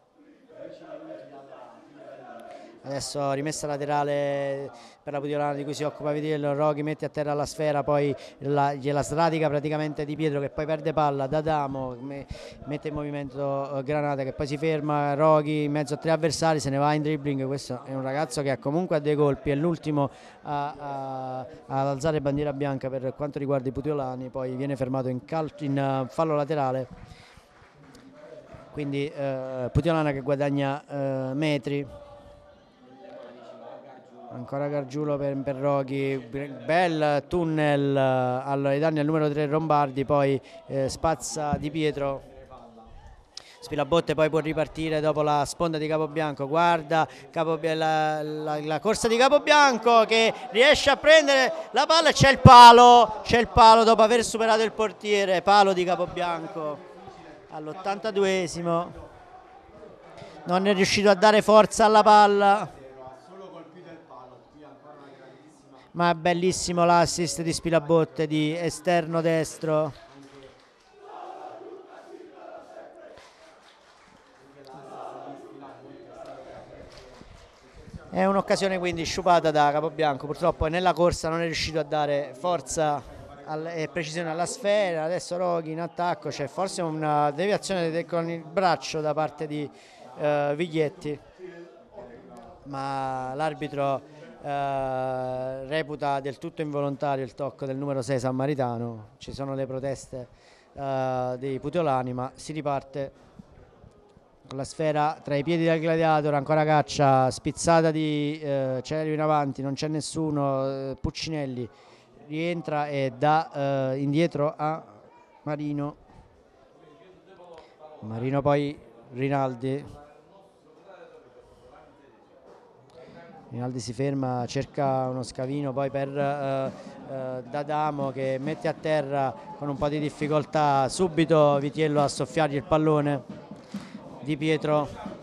adesso rimessa laterale per la Pudiolana di cui si occupa Vitello, Roghi mette a terra la sfera, poi la, gliela sradica praticamente di Pietro che poi perde palla, D'Adamo mette in movimento eh, Granata che poi si ferma, Roghi in mezzo a tre avversari, se ne va in dribbling, questo è un ragazzo che ha comunque ha dei colpi, è l'ultimo ad alzare bandiera bianca per quanto riguarda i Pudiolani, poi viene fermato in, in uh, fallo laterale. Quindi eh, Putiolana che guadagna eh, metri ancora Gargiulo per, per Roghi bel tunnel eh, ai danni al numero 3 Rombardi poi eh, spazza Di Pietro. Spilabotte poi può ripartire dopo la sponda di Capobianco. Guarda Capo, la, la, la, corsa di Capobianco che riesce a prendere la palla. C'è il palo c'è il palo dopo aver superato il portiere. Palo di Capobianco all'82esimo non è riuscito a dare forza alla palla ma bellissimo l'assist di Spilabotte di esterno destro. È un'occasione quindi sciupata da Capobianco purtroppo nella corsa non è riuscito a dare forza e precisione alla sfera, adesso Roghi in attacco, c'è forse una deviazione con il braccio da parte di uh, Viglietti, ma l'arbitro uh, reputa del tutto involontario il tocco del numero 6 Sammaritano, ci sono le proteste uh, dei Putiolani, ma si riparte con la sfera tra i piedi del gladiator, ancora caccia, spizzata di uh, Celio in avanti, non c'è nessuno, Puccinelli rientra e dà eh, indietro a Marino. Marino poi Rinaldi Rinaldi si ferma cerca uno scavino poi per eh, eh, D'Adamo che mette a terra con un po' di difficoltà. Subito Vitiello a soffiargli il pallone Di Pietro.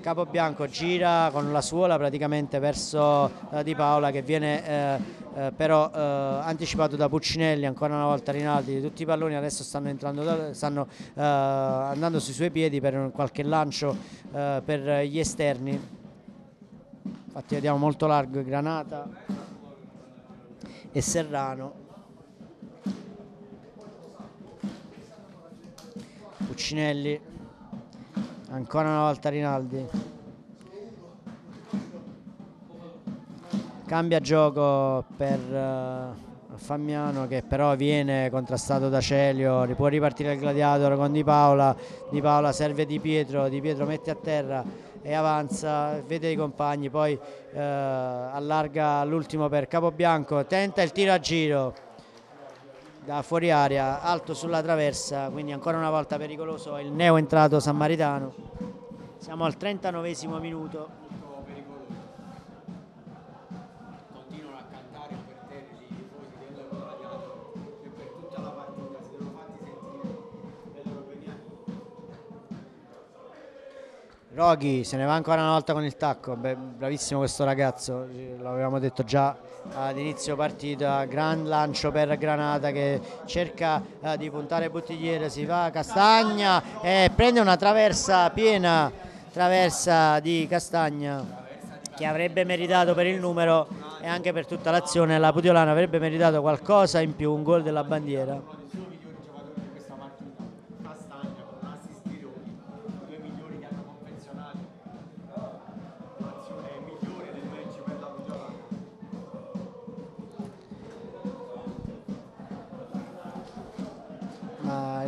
Capobianco gira con la suola praticamente verso eh, Di Paola che viene eh, eh, però eh, anticipato da Puccinelli, ancora una volta Rinaldi, tutti i palloni adesso stanno, entrando, stanno andando sui suoi piedi per qualche lancio per gli esterni. Infatti vediamo molto largo Granata e Serrano. Puccinelli ancora una volta Rinaldi. Cambia gioco per uh, Fammiano che però viene contrastato da Celio. Può ripartire il gladiator con Di Paola. Di Paola serve Di Pietro. Di Pietro mette a terra e avanza vede i compagni poi uh, allarga l'ultimo per Capobianco tenta il tiro a giro da fuori aria, alto sulla traversa, quindi ancora una volta pericoloso il neo entrato Sammaritano. Siamo al 39 minuto. Roghi se ne va ancora una volta con il tacco, Beh, bravissimo questo ragazzo, l'avevamo detto già ad inizio partita, gran lancio per Granata che cerca uh, di puntare bottigliere, si va Castagna e prende una traversa piena, traversa di Castagna che avrebbe meritato per il numero e anche per tutta l'azione la Putiolana avrebbe meritato qualcosa in più, un gol della bandiera.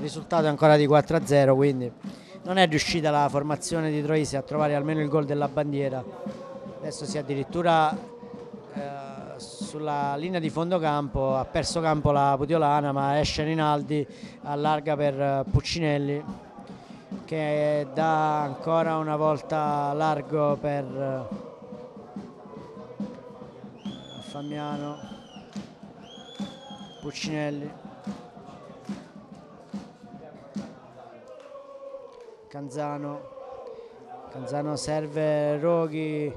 Il risultato è ancora di 4-0 quindi non è riuscita la formazione di Troisi a trovare almeno il gol della bandiera. Adesso si è addirittura eh, sulla linea di fondo campo ha perso campo la Putiolana ma esce Rinaldi allarga per eh, Puccinelli che dà ancora una volta largo per eh, Famiano Puccinelli Canzano. Canzano serve Roghi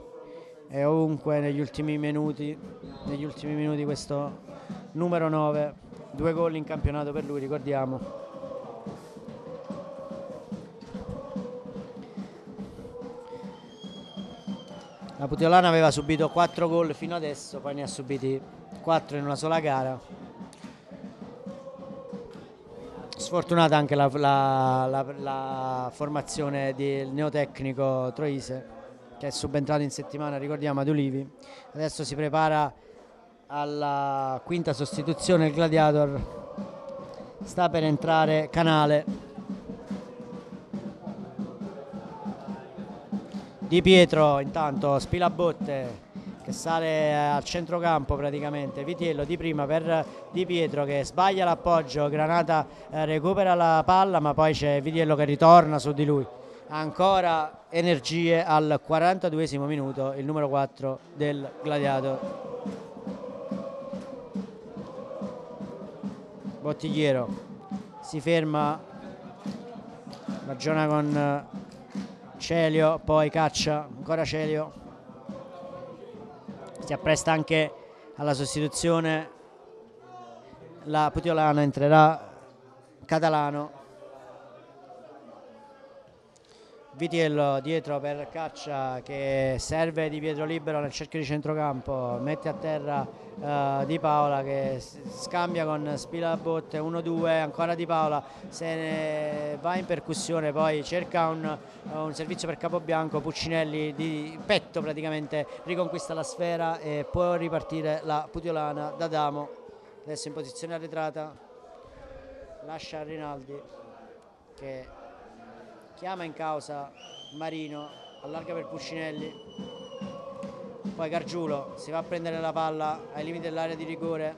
e ovunque negli ultimi minuti negli ultimi minuti questo numero 9 due gol in campionato per lui ricordiamo. La Putiolana aveva subito 4 gol fino adesso, poi ne ha subiti 4 in una sola gara. Sfortunata anche la, la, la, la formazione del neotecnico Troise che è subentrato in settimana, ricordiamo, ad Olivi. Adesso si prepara alla quinta sostituzione il Gladiator. Sta per entrare Canale. Di Pietro intanto Spilabotte che sale al centrocampo praticamente, Vitiello di prima per Di Pietro che sbaglia l'appoggio, Granata eh, recupera la palla ma poi c'è Vitiello che ritorna su di lui. Ancora energie al 42 minuto, il numero 4 del Gladiator. Bottigliero si ferma, ragiona con Celio, poi caccia ancora Celio si appresta anche alla sostituzione. La Putiolana entrerà. Catalano Vitiello dietro per Caccia che serve di Pietro libero nel cerchio di centrocampo. Mette a terra uh, Di Paola che scambia con Spilabotte 1-2 ancora Di Paola. Se ne va in percussione poi cerca un, un servizio per Capobianco. Puccinelli di petto praticamente riconquista la sfera e può ripartire la Putiolana. Da Damo adesso in posizione arretrata. Lascia Rinaldi che chiama in causa Marino, allarga per Puccinelli, poi Gargiulo si va a prendere la palla ai limiti dell'area di rigore,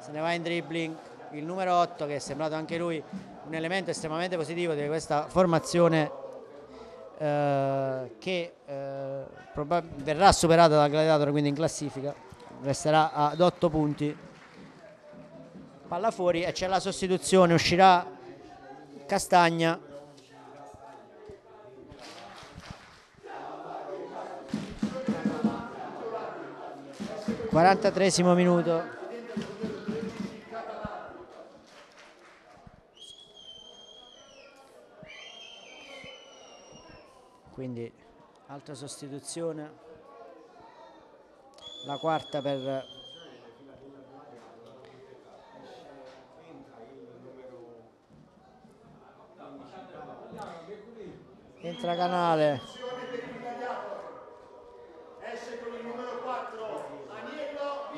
se ne va in dribbling, il numero 8 che è sembrato anche lui un elemento estremamente positivo di questa formazione eh, che eh, verrà superata dal Gladiator quindi in classifica, resterà ad 8 punti. Palla fuori e c'è la sostituzione, uscirà Castagna. Quarantatresimo minuto. Quindi altra sostituzione. La quarta per entra Canale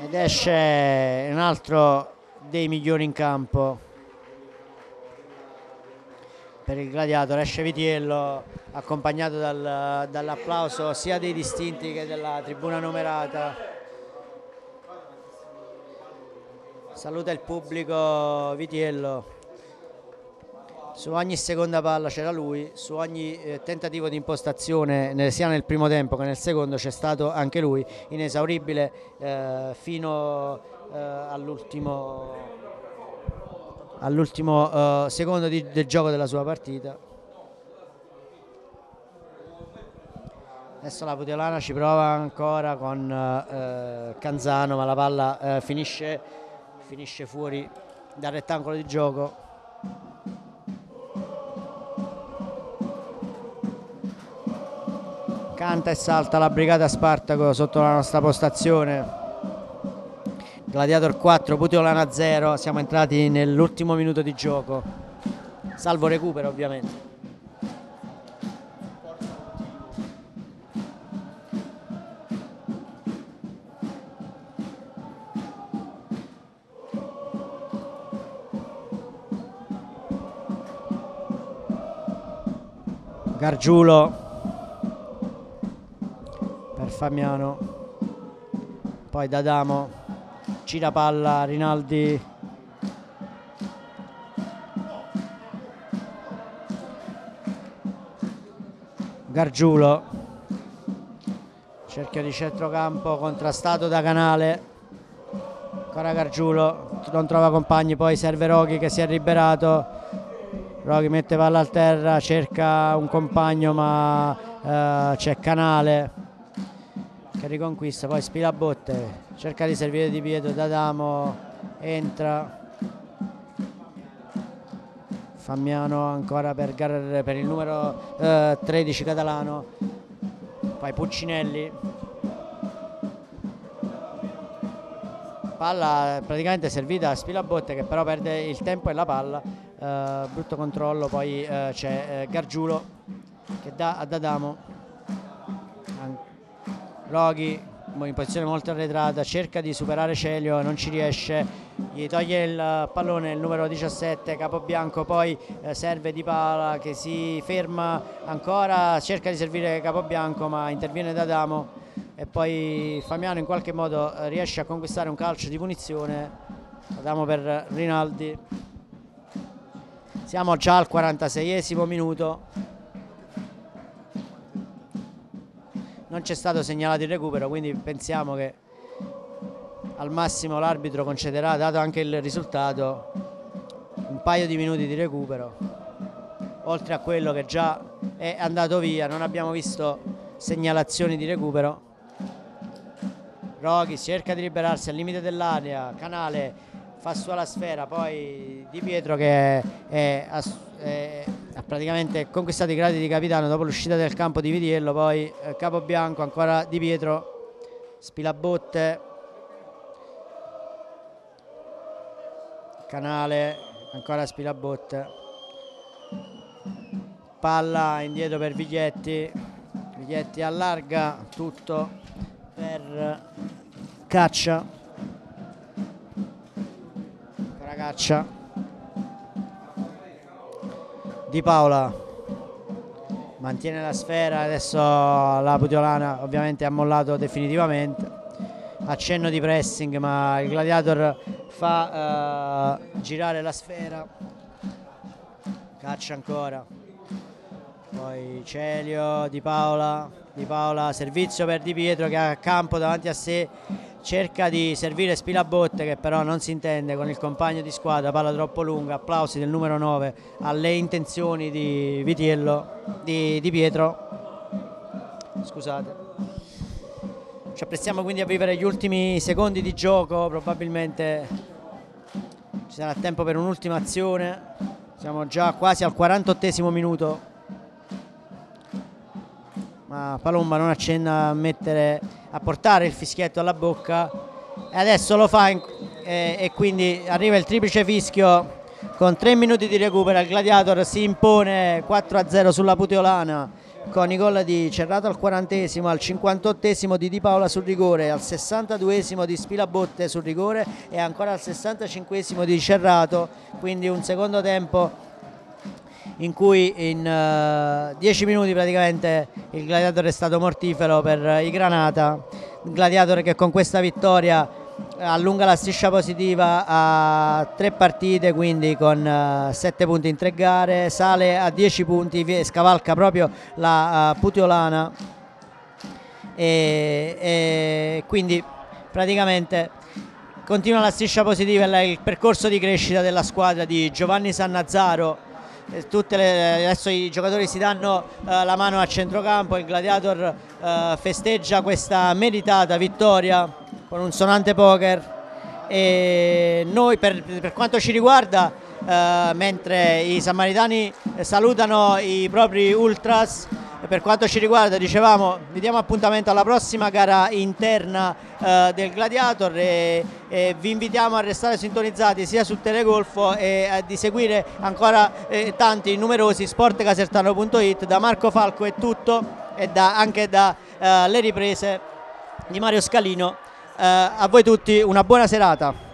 ed esce un altro dei migliori in campo. Per il gladiator esce Vitiello accompagnato dal, dall'applauso sia dei distinti che della tribuna numerata. Saluta il pubblico Vitiello su ogni seconda palla c'era lui, su ogni eh, tentativo di impostazione sia nel primo tempo che nel secondo c'è stato anche lui, inesauribile eh, fino eh, all'ultimo, all'ultimo eh, secondo di, del gioco della sua partita. Adesso la Putelana ci prova ancora con eh, Canzano ma la palla eh, finisce, finisce fuori dal rettangolo di gioco. Canta e salta la brigata Spartaco sotto la nostra postazione. Gladiator 4, Puteolana 0, siamo entrati nell'ultimo minuto di gioco, salvo recupero ovviamente. Gargiulo Famiano poi D'Adamo gira palla Rinaldi. Gargiulo cerchio di centrocampo contrastato da Canale. Ancora Gargiulo non trova compagni poi serve Roghi che si è liberato Roghi mette palla a terra cerca un compagno ma eh, c'è Canale che riconquista poi Spilabotte cerca di servire di Pietro D'Adamo entra. Fammiano ancora per, per il numero eh, 13 Catalano. Poi Puccinelli. Palla praticamente servita a Spilabotte che però perde il tempo e la palla. Uh, brutto controllo poi uh, c'è uh, Gargiulo che dà a Dadamo Roghi in posizione molto arretrata cerca di superare Celio non ci riesce gli toglie il pallone il numero 17 Capobianco poi eh, serve Di Pala che si ferma ancora cerca di servire Capobianco ma interviene D'Adamo e poi Famiano in qualche modo eh, riesce a conquistare un calcio di punizione. D'Adamo per Rinaldi. Siamo già al 46esimo minuto non c'è stato segnalato il recupero quindi pensiamo che al massimo l'arbitro concederà dato anche il risultato un paio di minuti di recupero oltre a quello che già è andato via. Non abbiamo visto segnalazioni di recupero. Roghi cerca di liberarsi al limite dell'area Canale fa sua la sfera poi Di Pietro che è, è, è praticamente conquistato i gradi di capitano dopo l'uscita del campo di Vitiello, poi eh, Capobianco ancora Di Pietro, Spilabotte, Canale, ancora Spilabotte, palla indietro per Viglietti, Viglietti allarga tutto per Caccia, ancora Caccia di Paola. Mantiene la sfera adesso la Pudiolana ovviamente ha mollato definitivamente. Accenno di pressing ma il Gladiator fa uh, girare la sfera. Caccia ancora. Poi Celio Di Paola. Di Paola servizio per Di Pietro che ha campo davanti a sé cerca di servire Spilabotte che però non si intende con il compagno di squadra, palla troppo lunga, applausi del numero 9 alle intenzioni di Vitiello, di, di Pietro. Scusate. Ci apprestiamo quindi a vivere gli ultimi secondi di gioco, probabilmente ci sarà tempo per un'ultima azione, siamo già quasi al 48 minuto, ma Palomba non accenna a mettere a portare il fischietto alla bocca e adesso lo fa in, e, e, quindi arriva il triplice fischio con tre minuti di recupero il Gladiator si impone 4-0 sulla Puteolana con i gol di Cerrato al 40 al 58 di Di Paola sul rigore, al 62 di Spilabotte sul rigore e ancora al 65 di Cerrato, quindi un secondo tempo in cui in 10 uh, minuti praticamente il Gladiator è stato mortifero per i Granata, il Gladiator che con questa vittoria allunga la striscia positiva a tre partite, quindi con 7 uh, punti in tre gare, sale a 10 punti, scavalca proprio la Putiolana. E, e quindi praticamente continua la striscia positiva il percorso di crescita della squadra di Giovanni Sannazzaro. eh, le, adesso i giocatori si danno uh, la mano a centrocampo, il Gladiator uh, festeggia questa meritata vittoria con un sonante poker. E noi per, per quanto ci riguarda uh, mentre i samaritani salutano i propri ultras per quanto ci riguarda dicevamo vi diamo appuntamento alla prossima gara interna eh, del Gladiator e, e, vi invitiamo a restare sintonizzati sia su Telegolfo e a di seguire ancora eh, tanti numerosi sportcasertano.it da Marco Falco è tutto e da, anche dalle eh, riprese di Mario Scalino. Eh, a voi tutti una buona serata